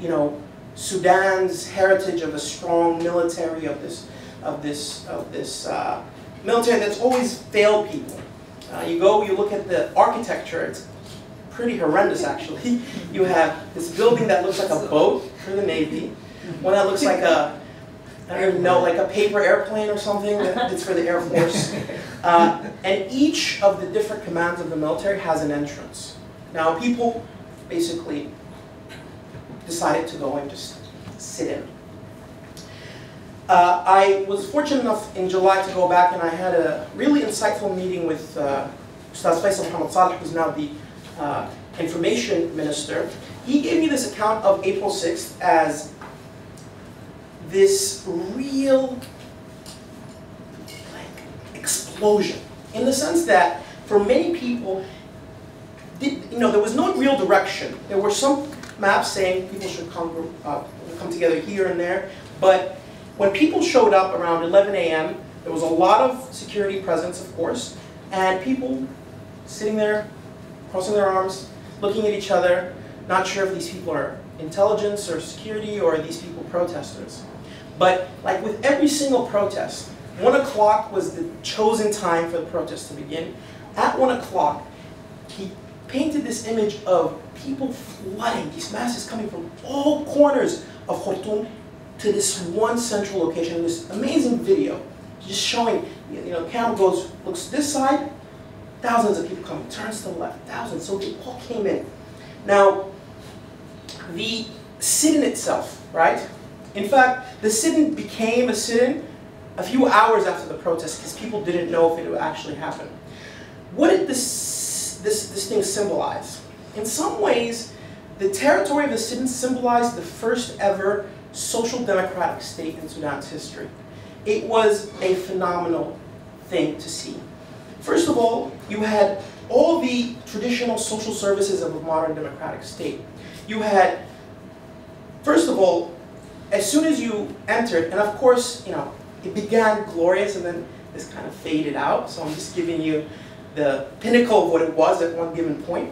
you know, Sudan's heritage of a strong military, of this, of this, of this uh, military that's always failed people. Uh, you go, you look at the architecture, it's pretty horrendous actually. You have this building that looks like a boat, for the Navy, one that looks like a, I don't even know, like a paper airplane or something, that- it's for the Air Force. Uh, and each of the different commands of the military has an entrance. Now, people basically decided to go and just sit in. Uh, I was fortunate enough in July to go back and I had a really insightful meeting with uh, Ustaz Faisal Muhammad Saleh, who's now the uh, information minister. He gave me this account of April 6th as this real like, explosion in the sense that for many people, you know, there was no real direction. There were some maps saying people should come, uh, come together here and there, but when people showed up around 11 a.m., there was a lot of security presence, of course, and people sitting there, crossing their arms, looking at each other, not sure if these people are intelligence or security or these people protesters. But like with every single protest, one o'clock was the chosen time for the protest to begin. At one o'clock, he painted this image of people flooding, these masses coming from all corners of Khartoum to this one central location, this amazing video, just showing, you know, camera goes, looks this side, thousands of people coming, turns to the left, thousands, so they all came in. Now, the sit-in itself, right? In fact, the sit-in became a sit-in a few hours after the protest because people didn't know if it would actually happen. What did this, this, this thing symbolize? In some ways, the territory of the sit-in symbolized the first ever social democratic state in Sudan's history. It was a phenomenal thing to see. First of all, you had all the traditional social services of a modern democratic state. You had, first of all, as soon as you entered, and of course, you know, it began glorious and then this kind of faded out, so I'm just giving you the pinnacle of what it was at one given point.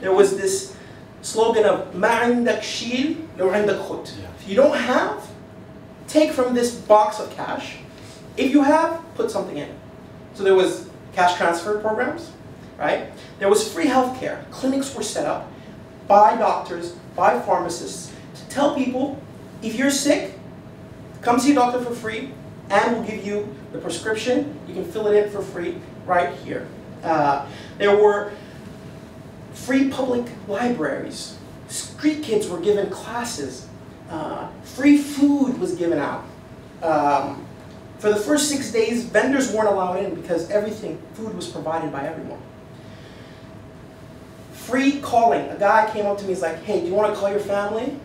There was this slogan of ما عندك شيل لو عندك خد. If you don't have, take from this box of cash. If you have, put something in. So there was cash transfer programs, right? There was free healthcare. Clinics were set up by doctors, by pharmacists, to tell people, if you're sick, come see a doctor for free, and we'll give you the prescription. You can fill it in for free right here. Uh, there were free public libraries. Street kids were given classes. Uh, free food was given out. Um, for the first six days, vendors weren't allowed in because everything, food was provided by everyone. Free calling. A guy came up to me, he's like, hey, do you want to call your family?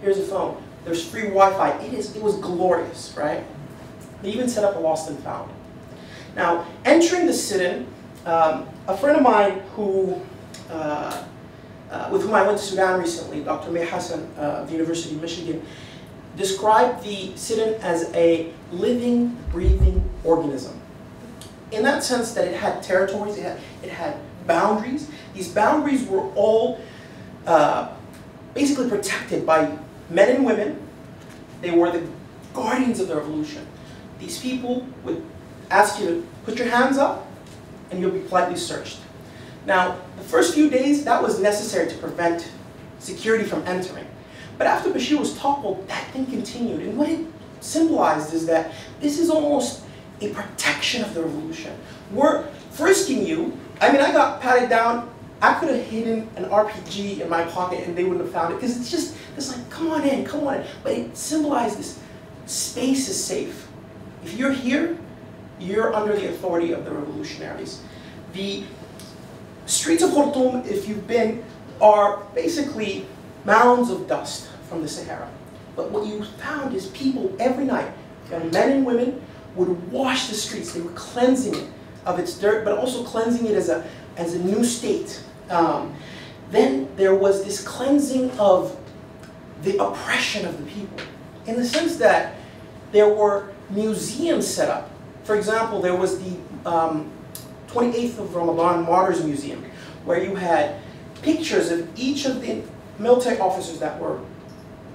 Here's a phone. There's free Wi-Fi. It, is, it was glorious, right? They even set up a lost and found. Now, entering the sit-in, um, a friend of mine who, uh, uh, with whom I went to Sudan recently, Dr. May Hassan uh, of the University of Michigan, described the sit-in as a living, breathing organism. In that sense that it had territories, it had, it had boundaries. These boundaries were all uh, basically protected by men and women. They were the guardians of the revolution. These people would ask you to put your hands up and you'll be politely searched. Now, the first few days, that was necessary to prevent security from entering. But after Bashir was toppled, that thing continued. And what it symbolized is that this is almost a protection of the revolution. We're frisking you. I mean, I got patted down. I could have hidden an RPG in my pocket and they wouldn't have found it. Because it's just, it's like, come on in, come on in. But it symbolized this space is safe. If you're here, you're under the authority of the revolutionaries. The streets of Khartoum, if you've been, are basically mounds of dust from the Sahara. But what you found is people every night, men and women, would wash the streets. They were cleansing it of its dirt, but also cleansing it as a, as a new state. Um, then there was this cleansing of the oppression of the people, in the sense that there were museums set up. For example, there was the um, 28th of Ramadan Martyrs Museum, where you had pictures of each of the military officers that were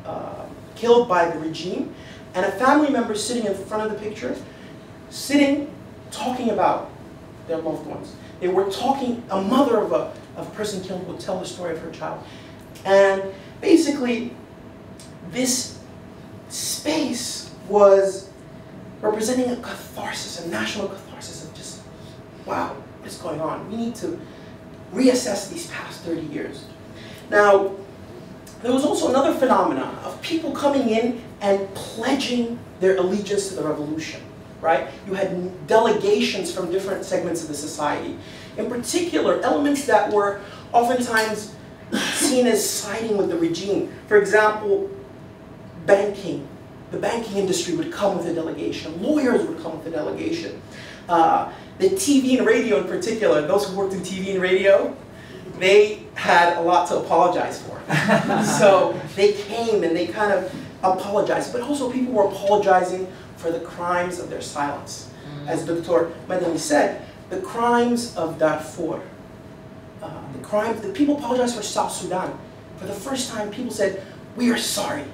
uh, killed by the regime, and a family member sitting in front of the picture, sitting, talking about their loved ones. They were talking, a mother of a, of a person killed would tell the story of her child. And basically, this space was representing a catharsis, a national catharsis of just, wow, what is going on? We need to reassess these past 30 years. Now, there was also another phenomenon of people coming in and pledging their allegiance to the revolution, right? You had delegations from different segments of the society. In particular, elements that were oftentimes seen as siding with the regime. For example, banking. The banking industry would come with a delegation. Lawyers would come with a delegation. Uh, the TV and radio in particular, those who worked in TV and radio, they had a lot to apologize for. so they came and they kind of apologized. But also people were apologizing for the crimes of their silence. As Dr. Medani said, the crimes of Darfur, uh, the crimes, the people apologized for South Sudan. For the first time, people said, we are sorry.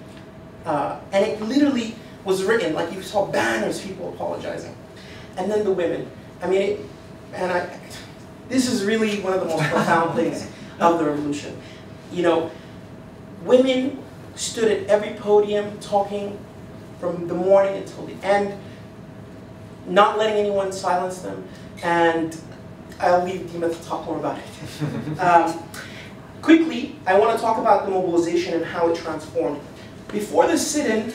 Uh, and it literally was written, like you saw banners, people apologizing. And then the women. I mean, it, and I, this is really one of the most profound things of the revolution. You know, women stood at every podium talking from the morning until the end, not letting anyone silence them, and I'll leave Dimah to talk more about it. um, quickly, I want to talk about the mobilization and how it transformed. Before the sit-in,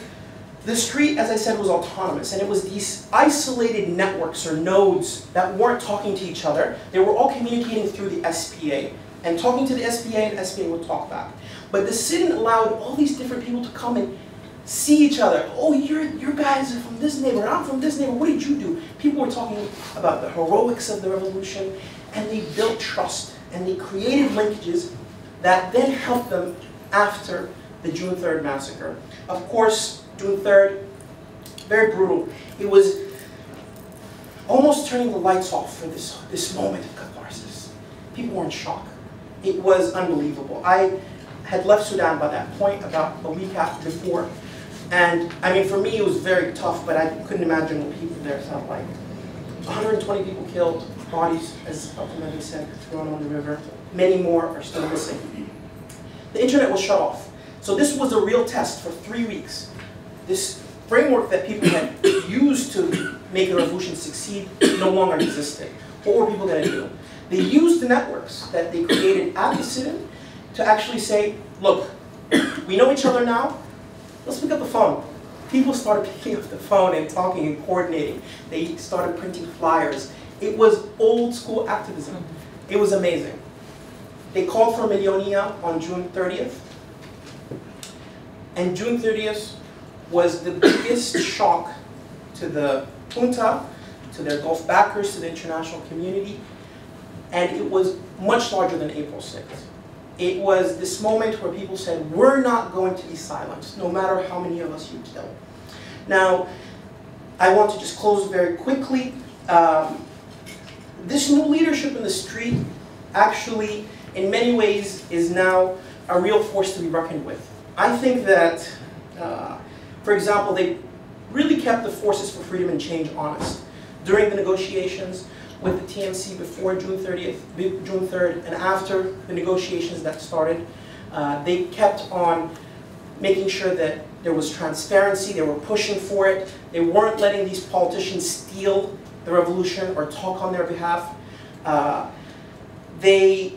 the street, as I said, was autonomous, and it was these isolated networks or nodes that weren't talking to each other. They were all communicating through the SPA, and talking to the SPA, and SPA would talk back. But the sit-in allowed all these different people to come and see each other. Oh, you're, you guys are from this neighborhood, I'm from this neighborhood, what did you do? People were talking about the heroics of the revolution, and they built trust, and they created linkages that then helped them after the June 3rd massacre. Of course, June 3rd, very brutal. It was almost turning the lights off for this, this moment of catharsis. People were in shock. It was unbelievable. I had left Sudan by that point, about a week after before. And I mean, for me, it was very tough, but I couldn't imagine what people there felt like. 120 people killed, bodies, as Altamedi said, thrown on the river. Many more are still missing. The internet was shut off. So this was a real test for three weeks. This framework that people had used to make the revolution succeed no longer existed. What were people going to do? They used the networks that they created at the sit to actually say, look, we know each other now, let's pick up the phone. People started picking up the phone and talking and coordinating. They started printing flyers. It was old school activism. It was amazing. They called for Millonia on June 30th. And June 30th was the biggest shock to the junta, to their Gulf backers, to the international community, and it was much larger than April 6th. It was this moment where people said, we're not going to be silenced, no matter how many of us you kill. Now, I want to just close very quickly. Um, this new leadership in the street actually, in many ways, is now a real force to be reckoned with. I think that, uh, for example, they really kept the Forces for Freedom and Change honest. During the negotiations with the TMC before June 30th, June 3rd, and after the negotiations that started, uh, they kept on making sure that there was transparency, they were pushing for it, they weren't letting these politicians steal the revolution or talk on their behalf. Uh, they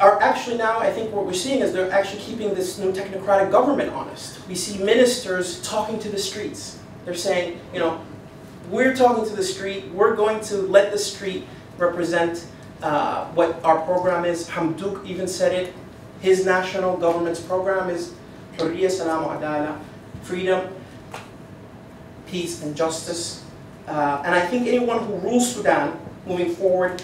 are actually now, I think what we're seeing is they're actually keeping this new technocratic government honest. We see ministers talking to the streets. They're saying, you know, we're talking to the street, we're going to let the street represent uh, what our program is. Hamdouk even said it. His national government's program is Hurriya, Salam, Adala, freedom, peace, and justice. Uh, and I think anyone who rules Sudan moving forward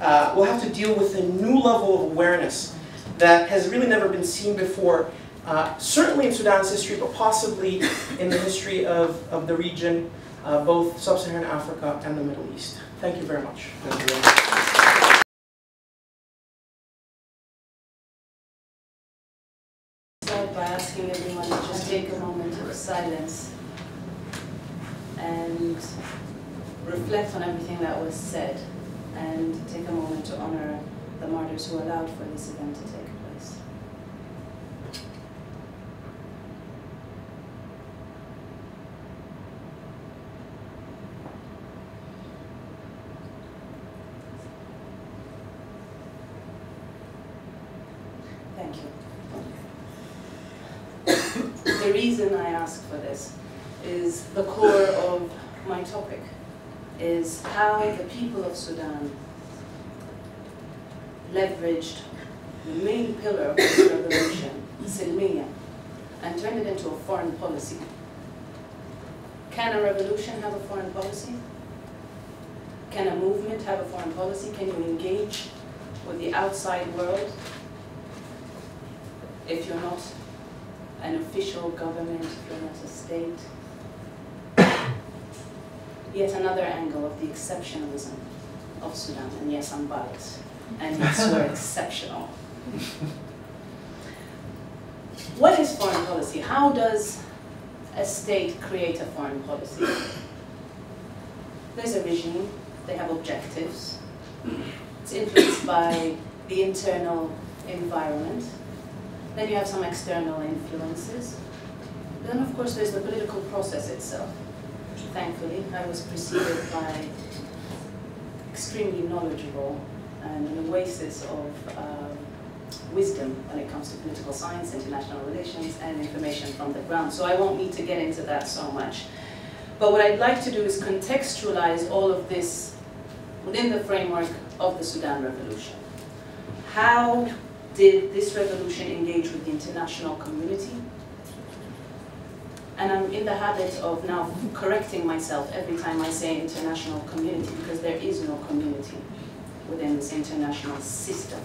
uh, will have to deal with a new level of awareness that has really never been seen before, uh, certainly in Sudan's history, but possibly in the history of, of the region, uh, both sub-Saharan Africa and the Middle East. Thank you very much. Thank you very much. start by asking everyone to just take a moment of silence and reflect on everything that was said and take a moment to honor the martyrs who allowed for this event to take place. the ask for this is the core of my topic, is how the people of Sudan leveraged the main pillar of this revolution, Silmiya, and turned it into a foreign policy. Can a revolution have a foreign policy? Can a movement have a foreign policy? Can you engage with the outside world if you're not an official government, if you're not a state? Yet another angle of the exceptionalism of Sudan, and yes, I'm biased, and yes, we're exceptional. What is foreign policy? How does a state create a foreign policy? There's a regime, they have objectives. It's influenced by the internal environment. Then you have some external influences. Then, of course, there's the political process itself. Thankfully, I was preceded by extremely knowledgeable and an oasis of um, wisdom when it comes to political science, international relations, and information from the ground. So I won't need to get into that so much. But what I'd like to do is contextualize all of this within the framework of the Sudan Revolution. How did this revolution engage with the international community? And I'm in the habit of now correcting myself every time I say international community because there is no community within this international system.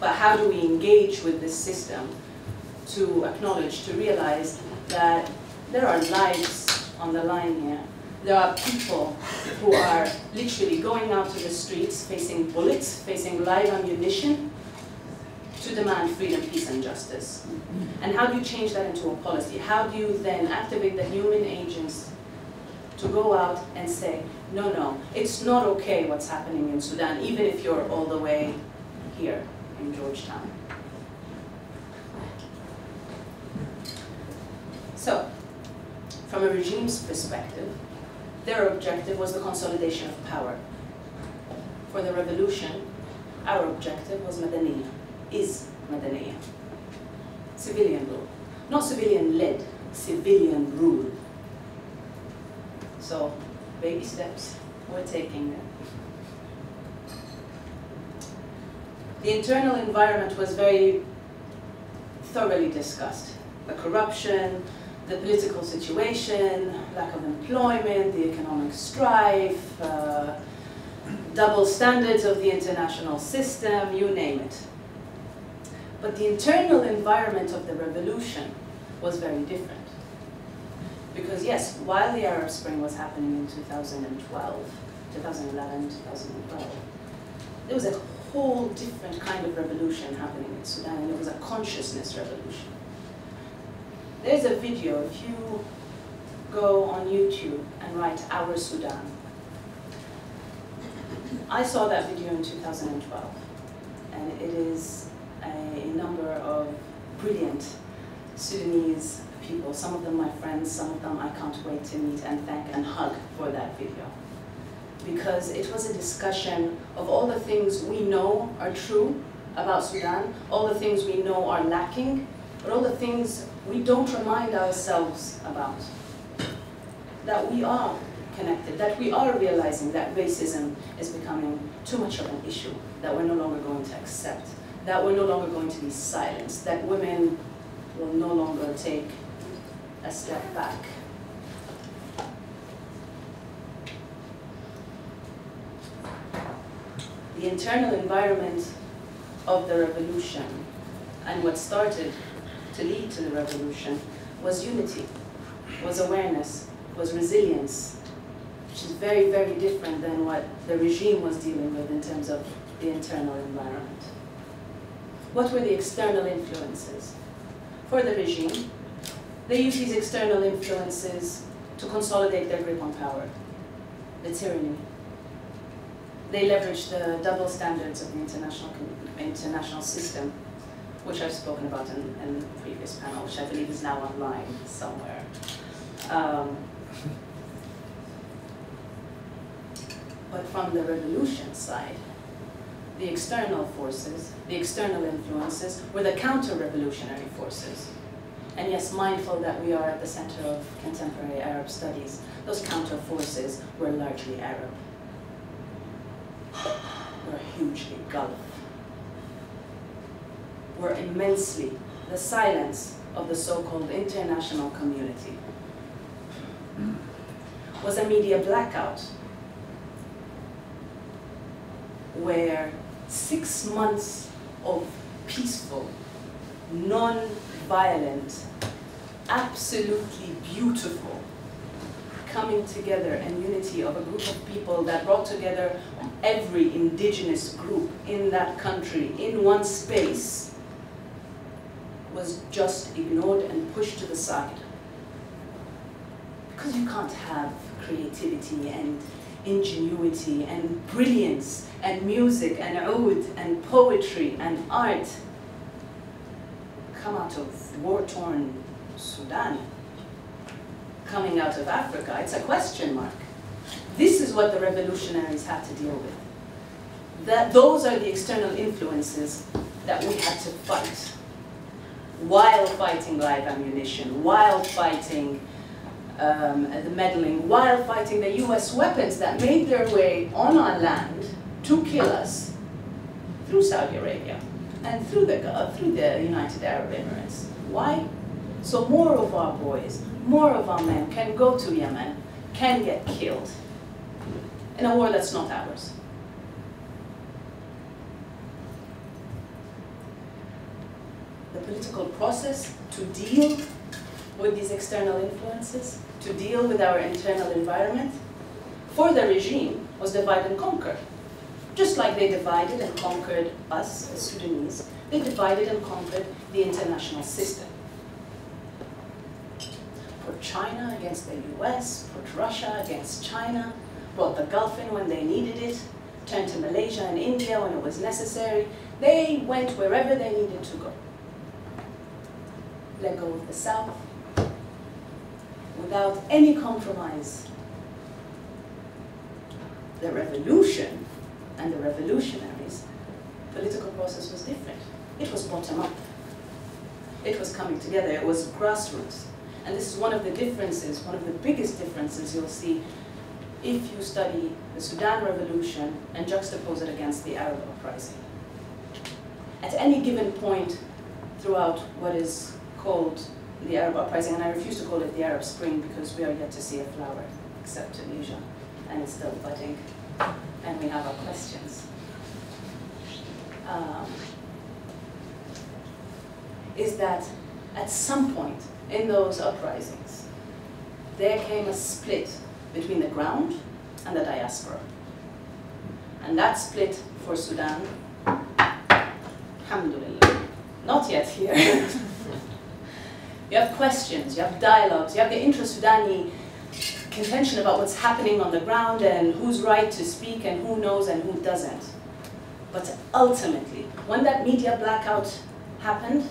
But how do we engage with this system to acknowledge, to realize that there are lives on the line here. There are people who are literally going out to the streets, facing bullets, facing live ammunition, to demand freedom, peace, and justice. And how do you change that into a policy? How do you then activate the human agents to go out and say, no, no, it's not okay what's happening in Sudan, even if you're all the way here in Georgetown. So, from a regime's perspective, their objective was the consolidation of power. For the revolution, our objective was Madaniya, is Madaniya. Civilian rule. Not civilian-led, civilian rule. So, baby steps, we're taking them. The internal environment was very thoroughly discussed. The corruption, the political situation, lack of employment, the economic strife, uh, double standards of the international system, you name it. But the internal environment of the revolution was very different. Because yes, while the Arab Spring was happening in 2012, 2011, 2012, there was a whole different kind of revolution happening in Sudan, and it was a consciousness revolution. There's a video, if you go on YouTube and write Our Sudan. I saw that video in 2012, and it is a number of brilliant Sudanese people, some of them my friends, some of them I can't wait to meet and thank and hug for that video. Because it was a discussion of all the things we know are true about Sudan, all the things we know are lacking, but all the things we don't remind ourselves about. That we are connected, that we are realizing that racism is becoming too much of an issue, that we're no longer going to accept, that we're no longer going to be silenced, that women will no longer take a step back. The internal environment of the revolution and what started to lead to the revolution was unity, was awareness, was resilience, which is very, very different than what the regime was dealing with in terms of the internal environment. What were the external influences? For the regime, they used these external influences to consolidate their grip on power, the tyranny. They leveraged the double standards of the international, international system which I've spoken about in, in the previous panel, which I believe is now online somewhere. Um, but from the revolution side, the external forces, the external influences, were the counter-revolutionary forces. And yes, mindful that we are at the center of contemporary Arab studies, those counter forces were largely Arab. Were hugely Gulf. Were immensely the silence of the so-called international community. Was a media blackout where six months of peaceful, non-violent, absolutely beautiful coming together and unity of a group of people that brought together every indigenous group in that country in one space was just ignored and pushed to the side. Because you can't have creativity and ingenuity and brilliance and music and oud and poetry and art come out of war-torn Sudan, coming out of Africa. It's a question mark. This is what the revolutionaries had to deal with. That those are the external influences that we had to fight while fighting live ammunition, while fighting um, the meddling, while fighting the US weapons that made their way on our land to kill us through Saudi Arabia and through the, uh, through the United Arab Emirates. Why? So more of our boys, more of our men can go to Yemen, can get killed in a war that's not ours. The political process to deal with these external influences, to deal with our internal environment, for the regime was divide and conquer. Just like they divided and conquered us as Sudanese, they divided and conquered the international system. Put China against the US, put Russia against China, brought the Gulf in when they needed it, turned to Malaysia and India when it was necessary. They went wherever they needed to go. Let go of the South, without any compromise. The revolution and the revolutionaries, political process was different. It was bottom up. It was coming together. It was grassroots. And this is one of the differences, one of the biggest differences you'll see if you study the Sudan revolution and juxtapose it against the Arab uprising. At any given point throughout what is called the Arab uprising, and I refuse to call it the Arab Spring because we are yet to see a flower, except Tunisia, and it's still budding, and we have our questions. Um, is that at some point in those uprisings, there came a split between the ground and the diaspora. And that split for Sudan, alhamdulillah, not yet here. You have questions, you have dialogues, you have the intra-Sudani contention about what's happening on the ground and who's right to speak and who knows and who doesn't. But ultimately, when that media blackout happened,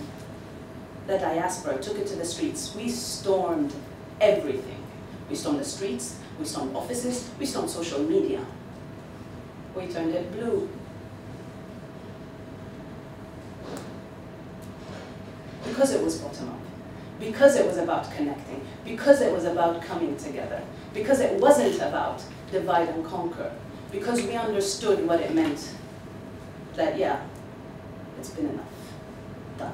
the diaspora took it to the streets. We stormed everything. We stormed the streets, we stormed offices, we stormed social media. We turned it blue. Because it was bottom up because it was about connecting, because it was about coming together, because it wasn't about divide and conquer, because we understood what it meant that, yeah, it's been enough, done.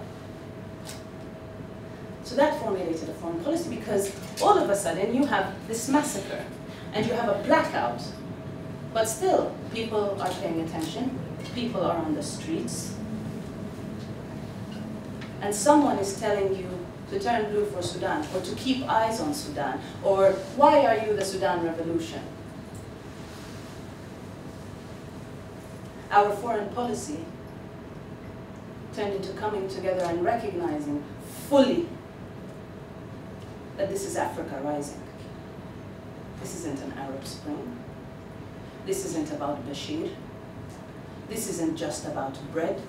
So that formulated a foreign policy because all of a sudden you have this massacre and you have a blackout, but still people are paying attention, people are on the streets, and someone is telling you to turn blue for Sudan, or to keep eyes on Sudan, or why are you the Sudan revolution? Our foreign policy turned into coming together and recognizing fully that this is Africa rising. This isn't an Arab Spring. This isn't about Bashir. This isn't just about bread.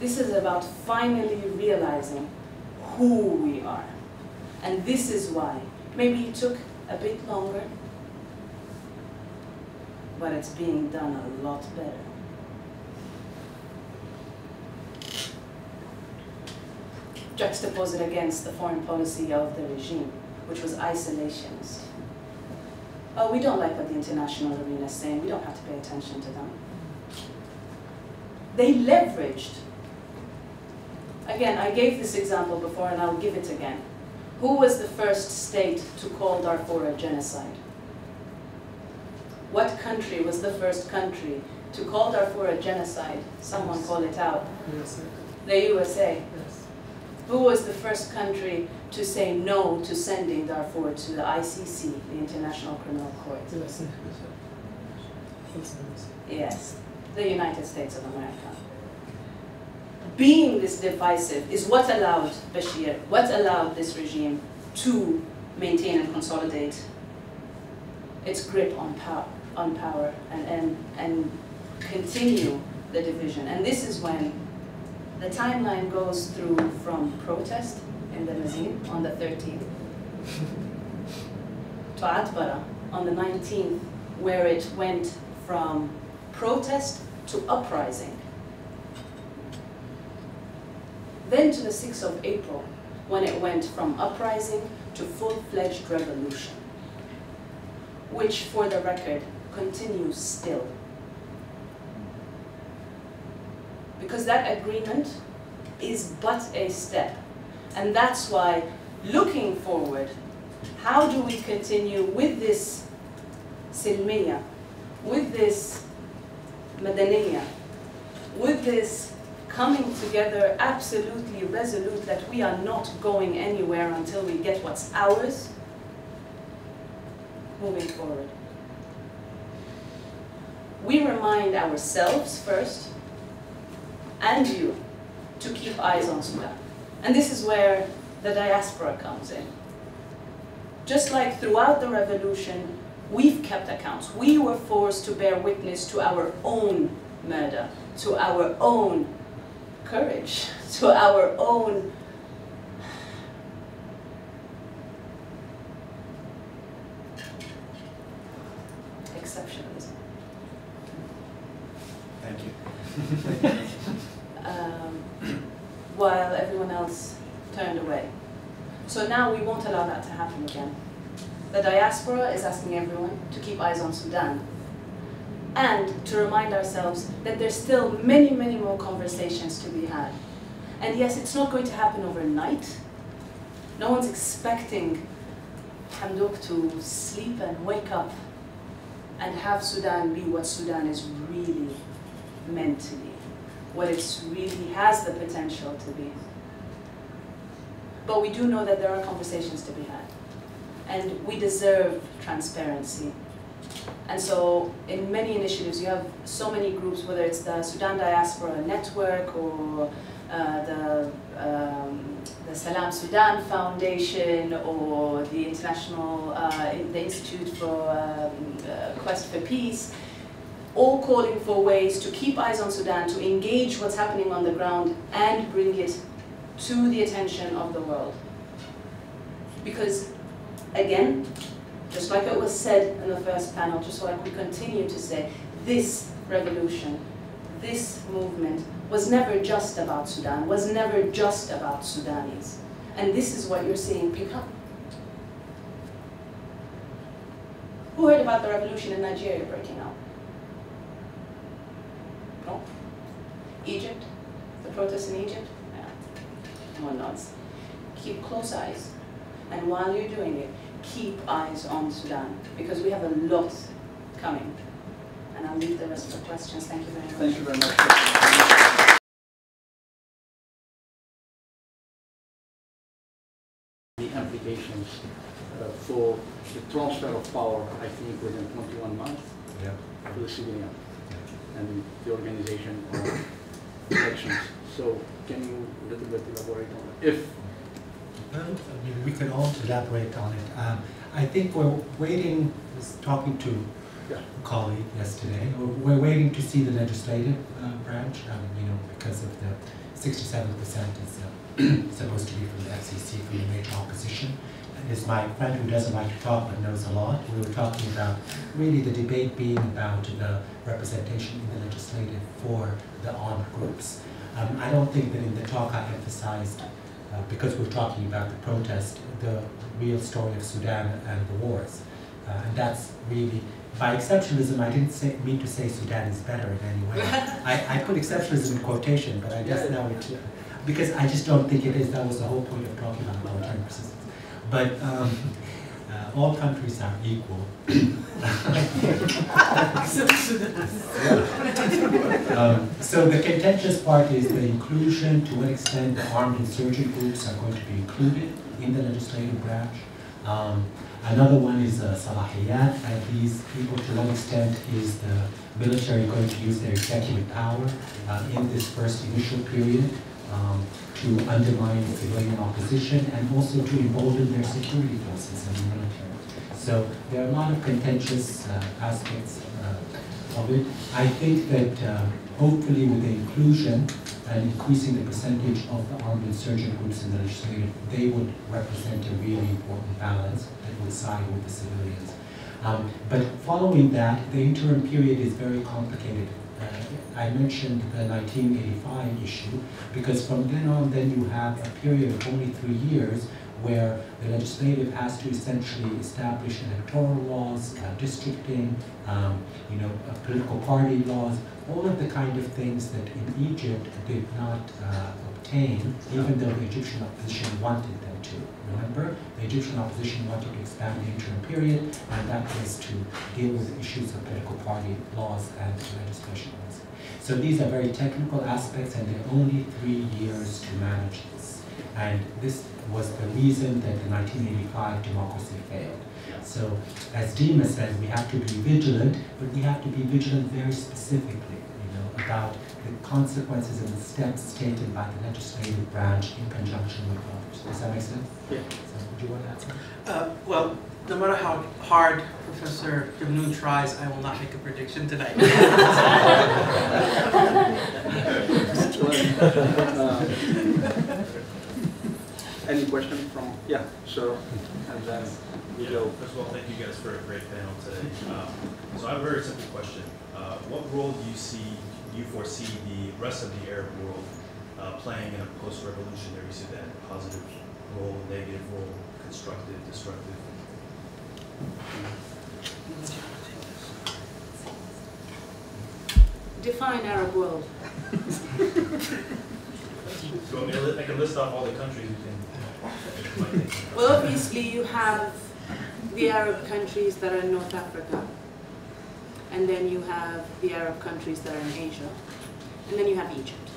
This is about finally realizing who we are. And this is why. Maybe it took a bit longer, but it's being done a lot better. juxtapose it against the foreign policy of the regime, which was isolationist. Oh, we don't like what the international arena is saying, we don't have to pay attention to them. They leveraged. Again, I gave this example before and I'll give it again. Who was the first state to call Darfur a genocide? What country was the first country to call Darfur a genocide? Someone call it out. USA. The USA. Yes. Who was the first country to say no to sending Darfur to the ICC, the International Criminal Court? USA. Yes, the United States of America. Being this divisive is what allowed Bashir, what allowed this regime to maintain and consolidate its grip on power, on power and, and, and continue the division. And this is when the timeline goes through from protest in Damazin on the 13th to Atbara on the 19th, where it went from protest to uprising. Then to the 6th of April, when it went from uprising to full-fledged revolution, which, for the record, continues still. Because that agreement is but a step. And that's why, looking forward, how do we continue with this silmiya, with this madaniya, with this coming together absolutely resolute that we are not going anywhere until we get what's ours, moving forward. We remind ourselves first, and you, to keep eyes on Sudan. And this is where the diaspora comes in. Just like throughout the revolution, we've kept accounts. We were forced to bear witness to our own murder, to our own courage, to our own exceptionalism. Thank you. um, while everyone else turned away. So now we won't allow that to happen again. The diaspora is asking everyone to keep eyes on Sudan and to remind ourselves that there's still many, many more conversations to be had. And yes, it's not going to happen overnight. No one's expecting Hamdok to sleep and wake up and have Sudan be what Sudan is really meant to be, what it really has the potential to be. But we do know that there are conversations to be had. And we deserve transparency. And so in many initiatives, you have so many groups, whether it's the Sudan Diaspora Network or uh, the, um, the Salam Sudan Foundation or the International, uh, the Institute for um, uh, Quest for Peace, all calling for ways to keep eyes on Sudan, to engage what's happening on the ground and bring it to the attention of the world. Because, again, just like it was said in the first panel, just like we continue to say, this revolution, this movement was never just about Sudan, was never just about Sudanese. And this is what you're seeing pick up. Who heard about the revolution in Nigeria breaking out? No? Egypt? The protests in Egypt? Yeah. One nods. Keep close eyes. And while you're doing it, keep eyes on Sudan because we have a lot coming. And I'll leave the rest for questions. Thank you very much. Thank you very much. The implications uh, for the transfer of power, I think, within 21 months Yeah. to the civilian and the organization of elections. So can you a little bit elaborate on it? If I mean, we can all elaborate on it. Um, I think we're waiting, I was talking to Yeah. a colleague yesterday, we're- waiting to see the legislative uh, branch, um, you know, because of the sixty-seven percent is uh, supposed to be from the FFC, from the major opposition. And it's my friend who doesn't like to talk but knows a lot. We were talking about really the debate being about the representation in the legislative for the armed groups. Um, I don't think that in the talk I emphasized uh, because we're talking about the protest, the real story of Sudan and the wars. Uh, and that's really, by exceptionalism, I didn't say, mean to say Sudan is better in any way. I, I put exceptionalism in quotation, but I just know it, because I just don't think it is. That was the whole point of talking about authoritarian persistence. But um, all countries are equal. um, so the contentious part is the inclusion, to what extent the armed insurgent groups are going to be included in the legislative branch. Um, another one is uh, salahiyat, and these people, to what extent is the military going to use their executive power uh, in this first initial period um, to undermine the civilian opposition and also to embolden their security forces and the military. So there are a lot of contentious uh, aspects uh, of it. I think that uh, hopefully with the inclusion and increasing the percentage of the armed insurgent groups in the legislature, they would represent a really important balance that would side with the civilians. Um, but following that, the interim period is very complicated. I mentioned the 1985 issue because from then on, then you have a period of only three years where the legislative has to essentially establish electoral laws, uh, districting, um, you know, uh, political party laws, all of the kind of things that in Egypt did not uh, obtain, even though the Egyptian opposition wanted them to. Remember, the Egyptian opposition wanted to expand the interim period, and that was to deal with issues of political party laws and legislation. So these are very technical aspects, and there are only three years to manage this. And this was the reason that the 1985 democracy failed. So, as Dimah says, we have to be vigilant, but we have to be vigilant very specifically, you know, about the consequences and the steps taken by the legislative branch in conjunction with others. Does that make sense? Yeah. So, would you want to add something? Uh, well, no matter how hard Professor Jebnoun tries, I will not make a prediction tonight. Any question from, yeah, so, and then we Yeah, go. first of all, thank you guys for a great panel today. Um, So I have a very simple question. Uh, What role do you see, you foresee the rest of the Arab world uh, playing in a post-revolutionary Sudan? Positive role, negative role, constructive, destructive? Define Arab world. Do you want me to, li- I can list off all the countries you can. you might think of. Well, obviously you have the Arab countries that are in North Africa, and then you have the Arab countries that are in Asia, and then you have Egypt,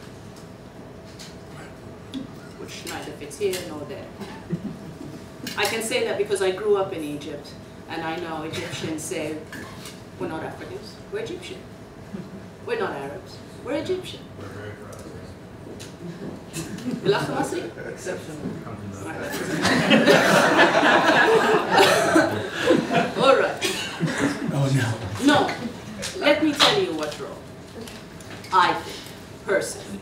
which neither fits here nor there. I can say that because I grew up in Egypt, and I know Egyptians say, we're not Africans, we're Egyptian. We're not Arabs, we're Egyptian. We're very proud Exceptional. All right. Oh no. No. Let me tell you what's wrong. I think, personally.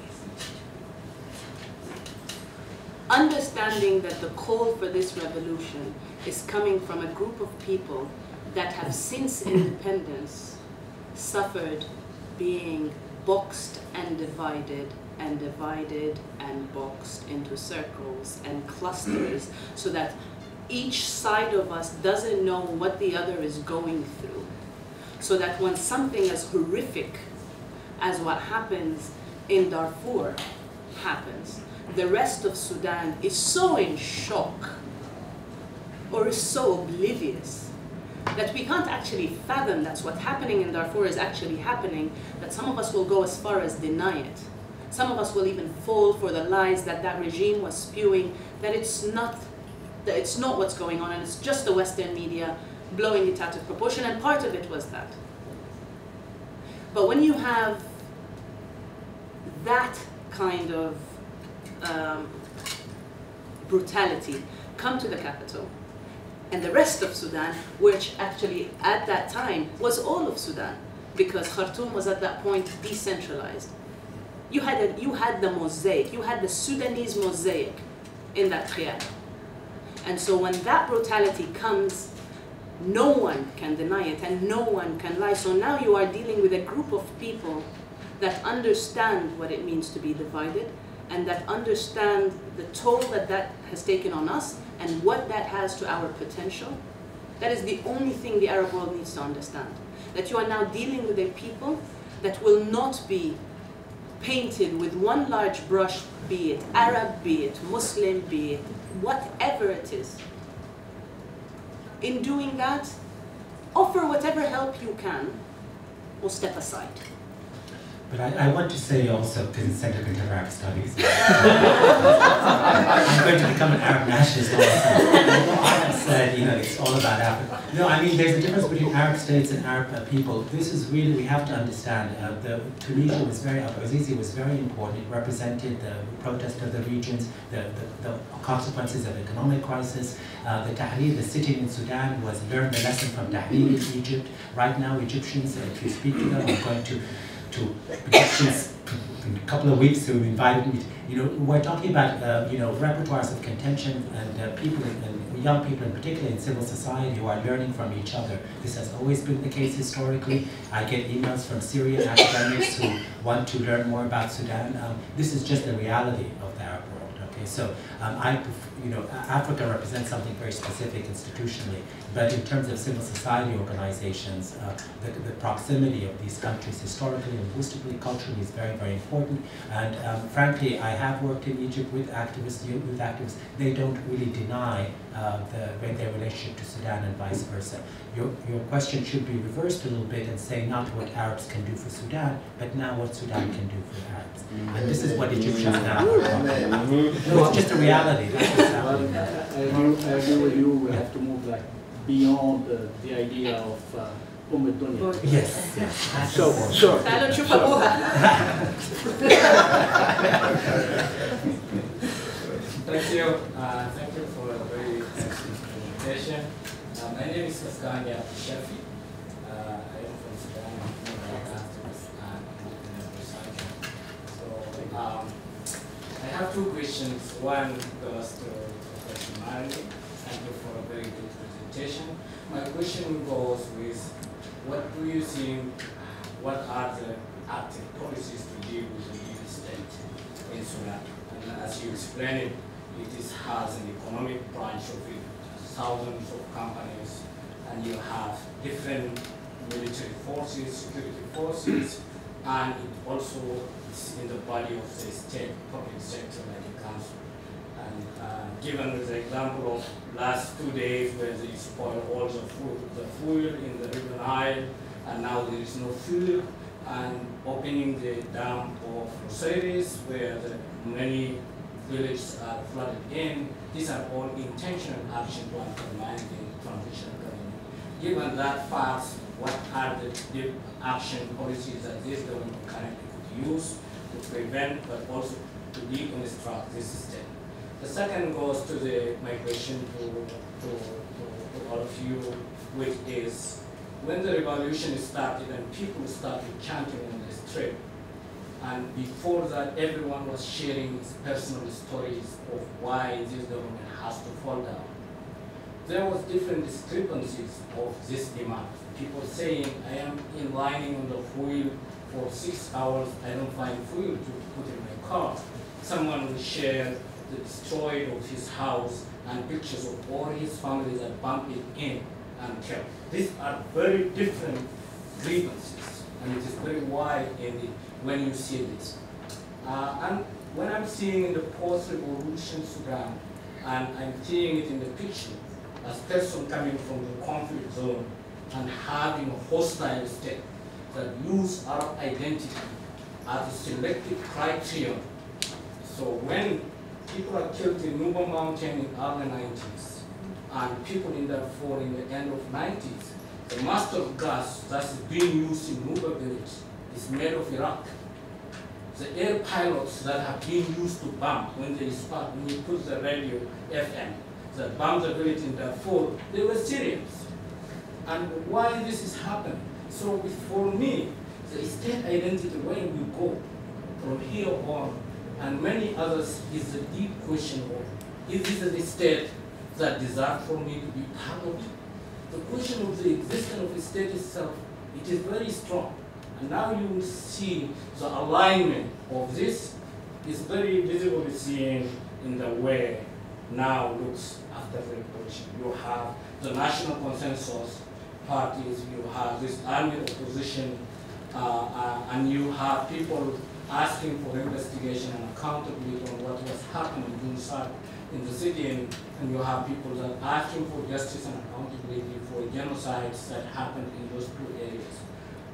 Understanding that the call for this revolution is coming from a group of people that have since independence suffered being boxed and divided and divided and boxed into circles and clusters so that each side of us doesn't know what the other is going through. So that when something as horrific as what happens in Darfur happens, the rest of Sudan is so in shock or is so oblivious that we can't actually fathom that's what's happening in Darfur is actually happening, that some of us will go as far as deny it. Some of us will even fall for the lies that that regime was spewing, that it's not, that it's not what's going on, and it's just the Western media blowing it out of proportion, and part of it was that. But when you have that kind of um, brutality come to the capital, and the rest of Sudan, which actually at that time was all of Sudan, because Khartoum was at that point decentralized. You had, a, you had the mosaic, you had the Sudanese mosaic in that khiyar. And so when that brutality comes, no one can deny it and no one can lie. So now you are dealing with a group of people that understand what it means to be divided and that understand the toll that that has taken on us and what that has to our potential. That is the only thing the Arab world needs to understand. That you are now dealing with a people that will not be painted with one large brush, be it Arab, be it Muslim, be it whatever it is. In doing that, offer whatever help you can or step aside. But I, I want to say also, because it's Center for Arab Studies, I'm going to become an Arab nationalist also. I have said, you know, it's all about Africa. No, I mean, there's a difference between Arab states and Arab uh, people. This is really, we have to understand, uh, the Tunisia was very, Azizi was very important. It represented the protest of the regions, the, the, the consequences of economic crisis. Uh, the Tahrir, the sitting in Sudan, was learned the lesson from Tahrir in Egypt. Right now, Egyptians, uh, if you speak to them, are going to to in a couple of weeks who invited me. To, you know, we're talking about uh, you know repertoires of contention and uh, people and young people in particular in civil society who are learning from each other. This has always been the case historically. I get emails from Syrian academics who want to learn more about Sudan. Um, this is just the reality of the Arab world. Okay, so um, I, you know, Africa represents something very specific institutionally, but in terms of civil society organizations, uh, the, the, proximity of these countries historically, linguistically, culturally is very, very important. And um, frankly, I have worked in Egypt with activists, youth activists. They don't really deny uh, the, their relationship to Sudan and vice versa. Your, your question should be reversed a little bit and say not what Arabs can do for Sudan, but now what Sudan can do for Arabs. And this is what Egyptians now are talking about. No, it's just a reality. I agree with you. We have to move like beyond the, the idea of uh, Yes, yes. So, so. Thank you. Uh, thank you for a very excellent presentation. Uh, my name is Kaskanya Shafi. Uh, I am from Sudan. I'm activist and researcher. So um, I have two questions. One goes to Professor Mari. Thank you for a very good presentation. My question goes with what do you think, what are the active policies to deal with the real estate in Sudan? And as you explained it, it is, has an economic branch of it, thousands of companies, and you have different military forces, security forces, and it also in the body of the state public sector like the council. And uh, given the example of last two days where they spoiled all the food, the fuel in the River Nile, and now there is no fuel, and opening the dam of Roseires where many villages are flooded in. These are all intentional action to undermine the transitional government. Given that fact, what are the, action policies that this government currently could use prevent but also to deconstruct this system? The second goes to the migration to, to, to, to all of you, which is when the revolution started and people started chanting on the street, and before that, everyone was sharing his personal stories of why this government has to fall down. There was different discrepancies of this demand. People saying, I am in lining on the fuel for six hours, I don't find fuel to put in my car. Someone will share the destroy of his house and pictures of all his family that bumped in and killed. These are very different grievances, and it is very wide in when you see this. Uh, and when I'm seeing the post-revolution Sudan, and I'm seeing it in the picture, as person coming from the conflict zone and having a hostile state that use our identity as a selective criterion. So when people are killed in Nuba Mountain in early 90s, and people in Darfur in the end of 90s, the master of gas that is being used in Nuba village is made of Iraq. The air pilots that have been used to bomb when they start, when you put the radio FM, that bombed the village in Darfur, they were Syrians. And why this is happening? So for me, the state identity, when we go from here on, and many others, is a deep question of, is this a state that deserves for me to be part of it? The question of the existence of the state itself, it is very strong. And now you will see the alignment of this is very visibly seen in the way now looks after the revolution. You have the national consensus parties, you have this army opposition, uh, uh, and you have people asking for investigation and accountability on what was happening inside in the city, and, and you have people that are asking for justice and accountability for genocides that happened in those two areas.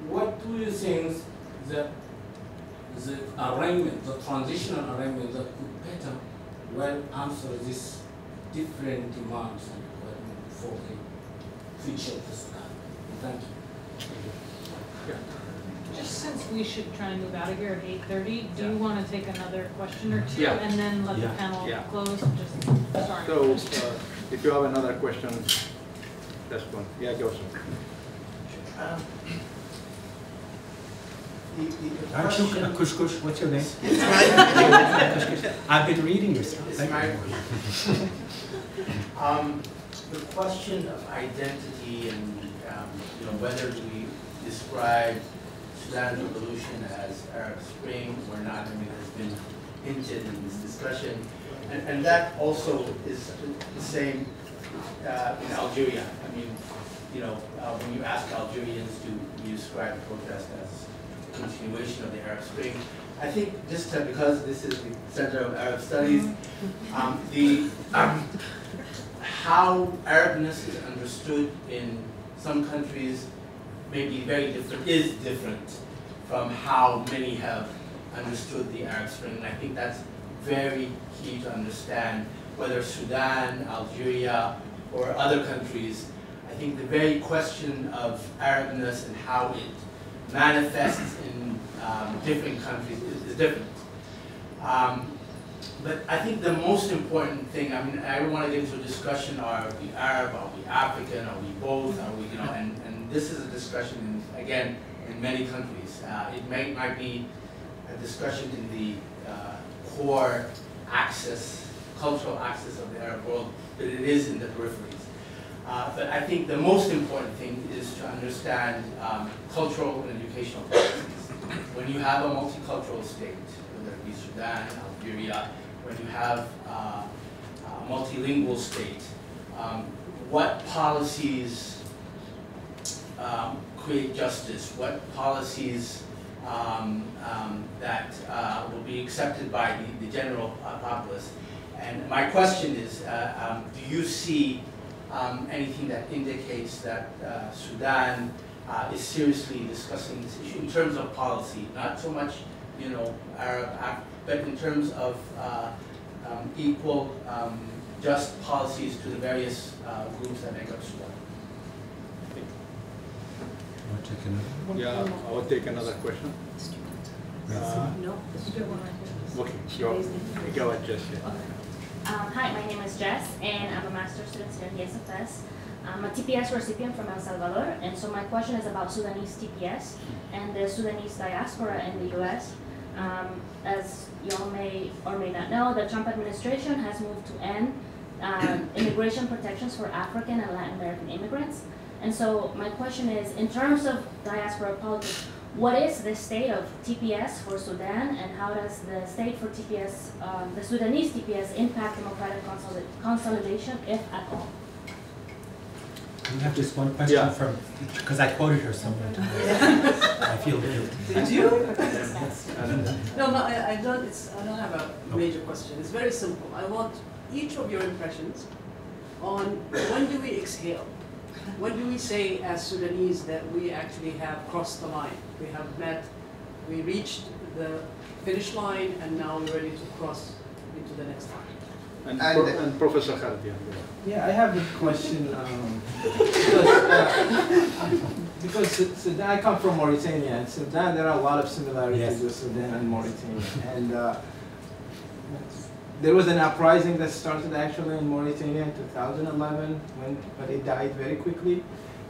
What do you think that the arrangement, the transitional arrangement that could better well answer these different demands and requirements for the future of the? Thank you. Just since we should try and move out of here at eight thirty, do you wanna take another question or two? Yeah. And then let the Yeah. panel Yeah. close, just, sorry. So, uh, if you have another question, that's one. Yeah, Joseph. Um, The, the Aren't you question. Kush Kush? What's your name? It's my- Kush Kush. I've been reading your stuff. It's Thank my- you. Um, the question of identity and, you know, whether we describe Sudan's revolution as Arab Spring or not, I mean, has been hinted in this discussion. And, and that also is the same, uh, in Algeria. I mean, you know, uh, when you ask Algerians, to describe the protest as a continuation of the Arab Spring? I think just because this is the Center of Arab Studies, um, the, um, how Arabness is understood in some countries may be very different, is different from how many have understood the Arab Spring. And I think that's very key to understand, whether Sudan, Algeria, or other countries. I think the very question of Arabness and how it manifests in um, different countries is, is different. Um, but I think the most important thing, I mean, I want to get into a discussion, are we Arab, African, are we both, are we, you know, and, and this is a discussion, in, again, in many countries. Uh, it may, might be a discussion in the uh, core axis, cultural axis of the Arab world, but it is in the peripheries. Uh, but I think the most important thing is to understand um, cultural and educational policies. When you have a multicultural state, whether it be Sudan, Algeria, when you have uh, a multilingual state, um, what policies um, create justice? What policies um, um, that uh, will be accepted by the, the general uh, populace? And my question is, uh, um, do you see um, anything that indicates that uh, Sudan uh, is seriously discussing this issue in terms of policy, not so much, you know, Arab, but in terms of uh, um, equal, just policies to the various uh, groups that make up Sudan. Want to take another one? Yeah, I will take another question. Uh, No, this is a good one. Okay, go, go ahead, Jesse. Um, hi, my name is Jess, and I'm a master's student here at the SFS. I'm a TPS recipient from El Salvador, and so my question is about Sudanese TPS and the Sudanese diaspora in the U.S. Um, as you all may or may not know, the Trump administration has moved to end um, immigration protections for African and Latin American immigrants. And so my question is, in terms of diaspora politics, what is the state of TPS for Sudan, and how does the state for TPS, um, the Sudanese TPS, impact democratic consolid- consolidation, if at all? We have just one question Yeah. from, because I quoted her somewhere. I feel guilty. Did you? No, no, I, I don't, it's, I don't have a major question. It's very simple. I want each of your impressions on when do we exhale? When do we say as Sudanese that we actually have crossed the line? We have met, we reached the finish line and now we're ready to cross into the next line. And, And- Pro- and Professor Khaldian. Yeah, I have a question, um, because, uh, because Sudan, I come from Mauritania, and Sudan, there are a lot of similarities Yes. with Sudan and Mauritania. And, uh, there was an uprising that started actually in Mauritania in two thousand eleven, when, but it died very quickly.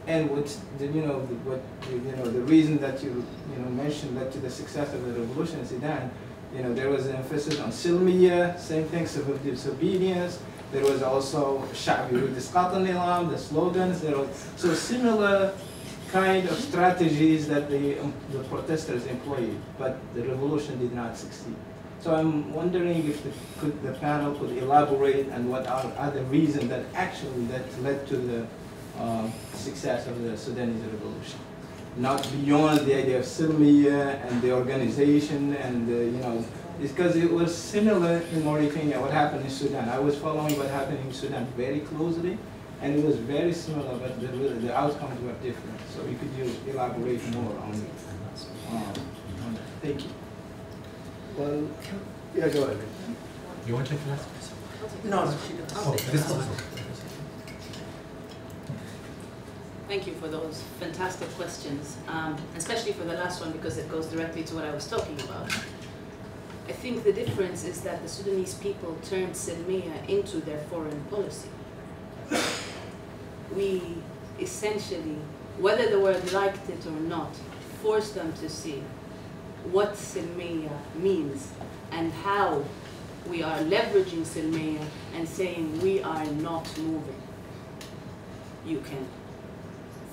And what, the- you know, the- what, you know, the reason that you, you know, mentioned led to the success of the revolution in Sudan, you know, there was an emphasis on Silmiya, same thing, civil disobedience. There was also Sha'bi Isqat the slogans, there was, so similar kind of strategies that the, um, the protesters employed, but the revolution did not succeed. So I'm wondering if the, could, the panel could elaborate and what are the reasons that actually that led to the uh, success of the Sudanese revolution. Not beyond the idea of Silmiya and the organization and you know, because it was similar in Mauritania, what happened in Sudan. I was following what happened in Sudan very closely, and it was very similar, but the, the outcomes were different. So you could elaborate more on, um, on that. Thank you. Well, yeah, go ahead. You want to take the last? No, no, she does. Oh, this one. Thank you for those fantastic questions, um, especially for the last one because it goes directly to what I was talking about. I think the difference is that the Sudanese people turned Silmiya into their foreign policy. We essentially, whether the world liked it or not, forced them to see what Silmiya means and how we are leveraging Silmiya and saying we are not moving. You can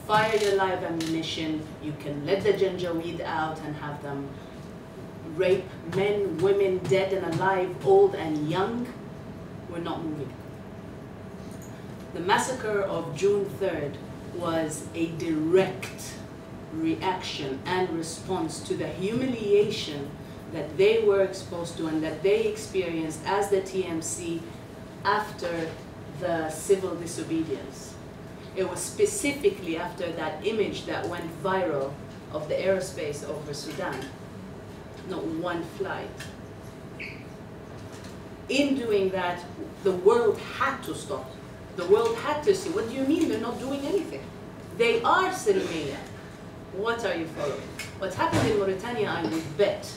fire your live ammunition, you can let the Janjaweed out and have them rape men, women, dead and alive, old and young. We're not moving. The massacre of June 3rd was a direct reaction and response to the humiliation that they were exposed to and that they experienced as the TMC after the civil disobedience. It was specifically after that image that went viral of the aerospace over Sudan. Not one flight. In doing that, the world had to stop. The world had to see, what do you mean they're not doing anything? They are Silmiya. What are you following? What happened in Mauritania, I would bet,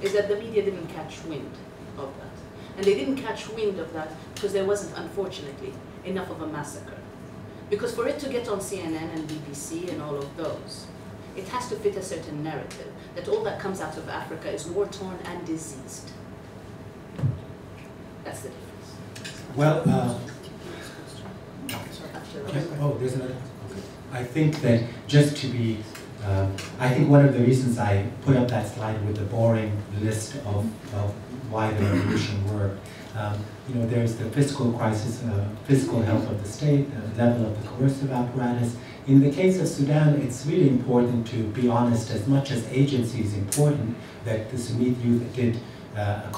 is that the media didn't catch wind of that. And they didn't catch wind of that because there wasn't, unfortunately, enough of a massacre. Because for it to get on CNN and BBC and all of those, it has to fit a certain narrative, that all that comes out of Africa is war-torn and diseased. That's the difference. Well, uh, oh, there's another. I think that just to be, uh, I think one of the reasons I put up that slide with the boring list of, of why the revolution worked, um, you know, there's the fiscal crisis, uh, fiscal health of the state, the level of the coercive apparatus. In the case of Sudan, it's really important to be honest, as much as agency is important, that the Sunni youth did uh,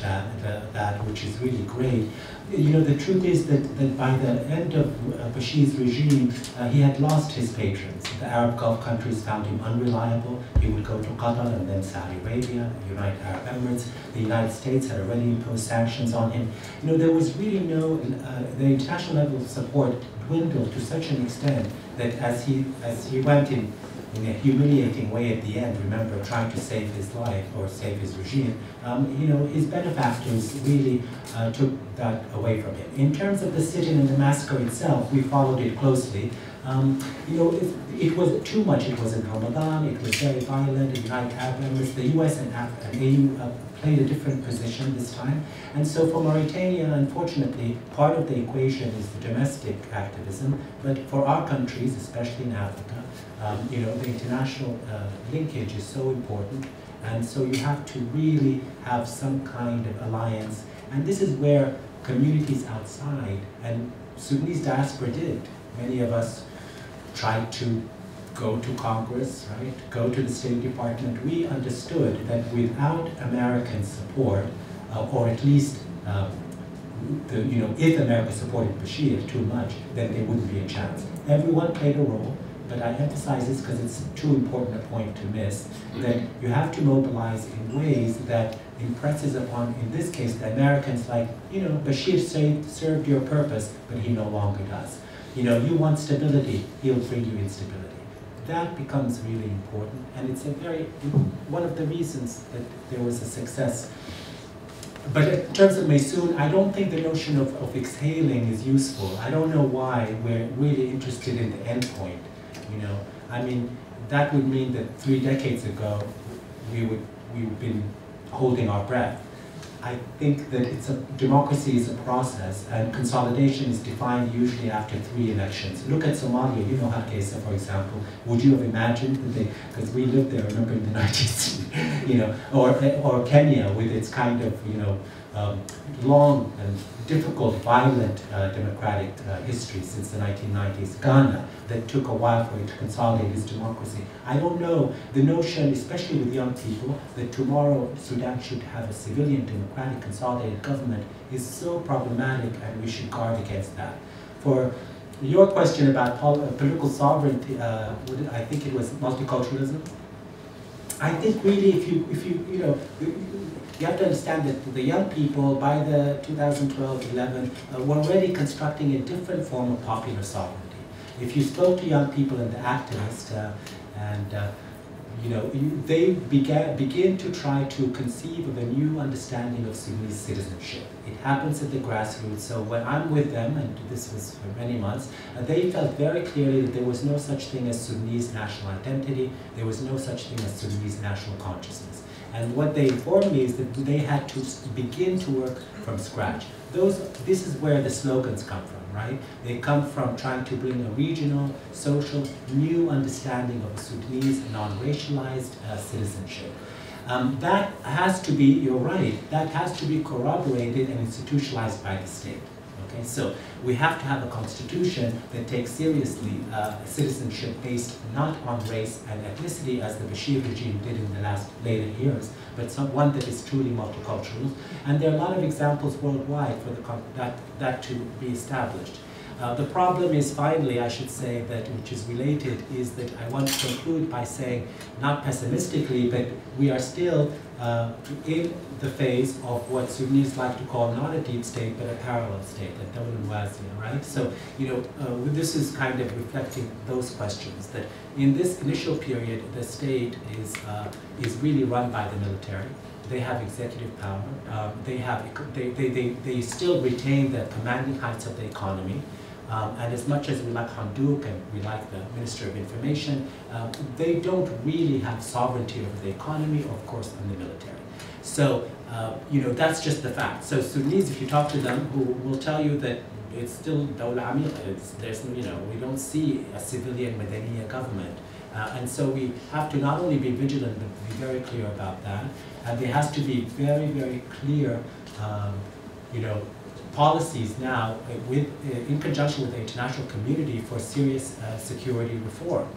that, that, that, which is really great. You know, the truth is that, that by the end of uh, Bashir's regime, uh, he had lost his patrons. The Arab Gulf countries found him unreliable. He would go to Qatar and then Saudi Arabia, United Arab Emirates. The United States had already imposed sanctions on him. You know, there was really no, uh, the international level of support dwindled to such an extent that as he, as he went in in a humiliating way at the end, remember, trying to save his life or save his regime, um, you know, his benefactors really uh, took that away from him. In terms of the sit-in and the massacre itself, we followed it closely. Um, you know, it, it, was too much. It was in Ramadan, it was very violent, the United Arab Emirates, the US and, Af and AU uh, played a different position this time. And so for Mauritania, unfortunately, part of the equation is the domestic activism, but for our countries, especially in Africa, um, you know, the international uh, linkage is so important, and so you have to really have some kind of alliance. And this is where communities outside, and Sudanese diaspora did. Many of us tried to go to Congress, right, go to the State Department. We understood that without American support, uh, or at least uh, the, you know, if America supported Bashir too much, then there wouldn't be a chance. Everyone played a role but I emphasize this because it's too important a point to miss, that you have to mobilize in ways that impresses upon, in this case, the Americans like, you know, Bashir saved, served your purpose, but he no longer does. You know, you want stability, he'll bring you instability. That becomes really important, and it's a very, one of the reasons that there was a success but in terms of Maysoon, I don't think the notion of, of exhaling is useful. I don't know why we're really interested in the end point. You know, I mean, that would mean that three decades ago, we would we've been holding our breath. I think that it's a, democracy is a process and consolidation is defined usually after three elections. Look at Somalia, you know Hargeisa, for example. Would you have imagined that they, because we lived there, remember in the 90s, you know, or, or Kenya with its kind of, you know, um, long and difficult, violent uh, democratic uh, history since the 1990s. Ghana, that took a while for it to consolidate its democracy. I don't know, the notion, especially with young people, that tomorrow Sudan should have a civilian, democratic, consolidated government is so problematic and we should guard against that. For your question about pol political sovereignty, uh, I think it was multiculturalism. I think really if you, if you, you know, you have to understand that the young people by the 2012-11 uh, were already constructing a different form of popular sovereignty. If you spoke to young people and the activists, uh, and uh, you know, they began begin to try to conceive of a new understanding of Sudanese citizenship. It happens at the grassroots. So when I'm with them, and this was for many months, uh, they felt very clearly that there was no such thing as Sudanese national identity. There was no such thing as Sudanese national consciousness. And what they informed me is that they had to begin to work from scratch. Those, this is where the slogans come from, right? They come from trying to bring a regional, social, new understanding of Sudanese non-racialized uh, citizenship. Um, that has to be, you're right, that has to be corroborated and institutionalized by the state. Okay, so we have to have a constitution that takes seriously uh, citizenship based not on race and ethnicity as the Bashir regime did in the last later years, but some, one that is truly multicultural. And there are a lot of examples worldwide for the, that, that to be established. Uh, the problem is finally, I should say, that which is related, is that I want to conclude by saying, not pessimistically, but we are still uh, in the phase of what Sudanese like to call not a deep state, but a parallel state, a Dawla right? So, you know, uh, this is kind of reflecting those questions, that in this initial period, the state is, uh, is really run by the military they have executive power. Um, they have they, they, they, they still retain the commanding heights of the economy. Um, and as much as we like Hamdok and we like the Minister of Information, um, they don't really have sovereignty over the economy, or of course, and the military. So, uh, you know, that's just the fact. So Sudanese, if you talk to them, who will tell you that it's still Dawla it's, there's, you know, we don't see a civilian Madaniya government. Uh, and so we have to not only be vigilant, but be very clear about that. And there has to be very, very clear, um, you know, policies now uh, with, uh, in conjunction with the international community for serious uh, security reform.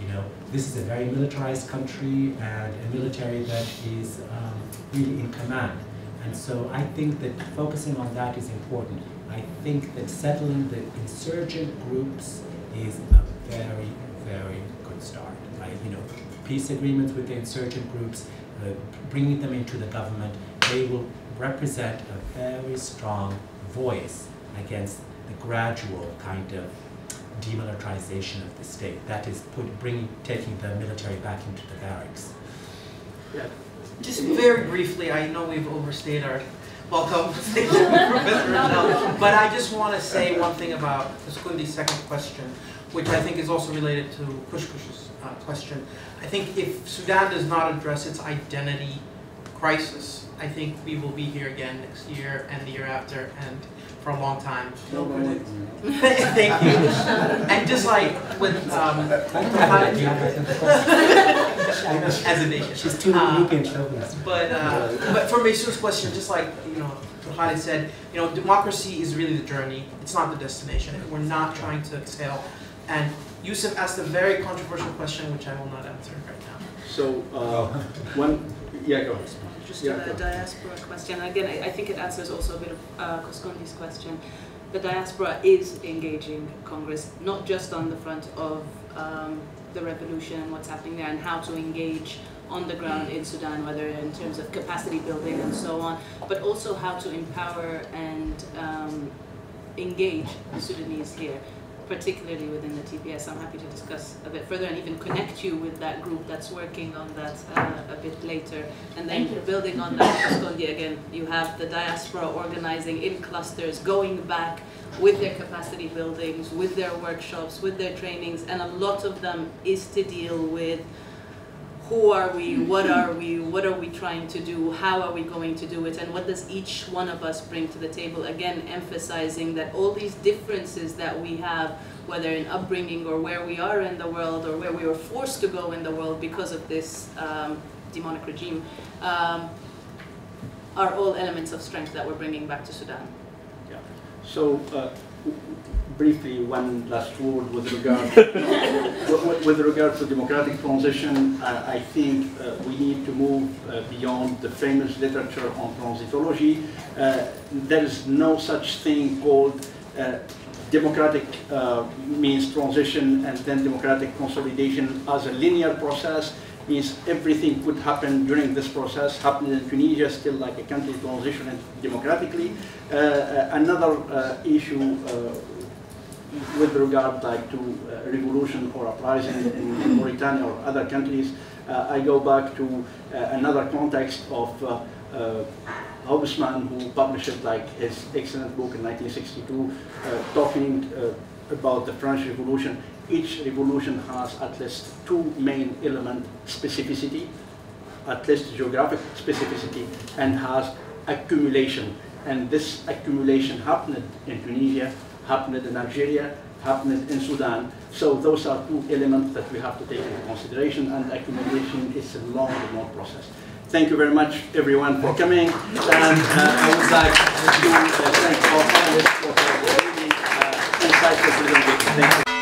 You know, this is a very militarized country and a military that is um, really in command. And so I think that focusing on that is important. I think that settling the insurgent groups is a very, very good start? You know, peace agreements with the insurgent groups, uh, bringing them into the government, they will represent a very strong voice against the gradual kind of demilitarization of the state. That is put, bringing, taking the military back into the barracks. Yeah. Just very briefly, I know we've overstayed our welcome, Professor but I just want to say one thing about Skundi's second question, which I think is also related to Kushkush's uh, question. I think if Sudan does not address its identity crisis, I think we will be here again next year and the year after and for a long time. Thank you. and just like with um, as a nation. She's too uh, But uh, but for Mesur's question, just like you know, Khalid said, you know, democracy is really the journey. It's not the destination. We're not trying to excel. And Yusuf asked a very controversial question, which I will not answer right now. So uh, one, yeah, go ahead just yeah, to the diaspora question. Again, I, I, think it answers also a bit of uh, Koskondi's question. The diaspora is engaging Congress, not just on the front of um, the revolution and what's happening there and how to engage on the ground in Sudan, whether in terms of capacity building and so on, but also how to empower and um, engage the Sudanese here particularly within the TPS. I'm happy to discuss a bit further and even connect you with that group that's working on that uh, a bit later. And then building on that, Skondi, again, you have the diaspora organizing in clusters, going back with their capacity buildings, with their workshops, with their trainings, and a lot of them is to deal with who are we, what are we, what are we trying to do, how are we going to do it, and what does each one of us bring to the table? Again, emphasizing that all these differences that we have, whether in upbringing or where we are in the world or where we were forced to go in the world because of this um, demonic regime, um, are all elements of strength that we're bringing back to Sudan. Yeah. So, uh, briefly, one last word with regard, with, with regard to democratic transition. Uh, I think uh, we need to move uh, beyond the famous literature on transitology. Uh, there is no such thing called uh, democratic uh, means transition and then democratic consolidation as a linear process means everything could happen during this process, happened in Tunisia, still like a country transitioning democratically. Another uh, issue uh, with regard like to uh, revolution or uprising in, Mauritania or other countries, uh, I go back to uh, another context of uh, uh, Hobsbawm, who published like his excellent book in 1962, uh, talking uh, about the French Revolution. Each revolution has at least two main elements, specificity, at least geographic specificity, and has accumulation. And this accumulation happened in Tunisia, happened in Algeria, happened in Sudan. So those are two elements that we have to take into consideration, and accumulation is a long, long process. Thank you very much, everyone, for coming. And uh, I would like to uh, thank our panelists for their really uh, insightful presentation. Thank you.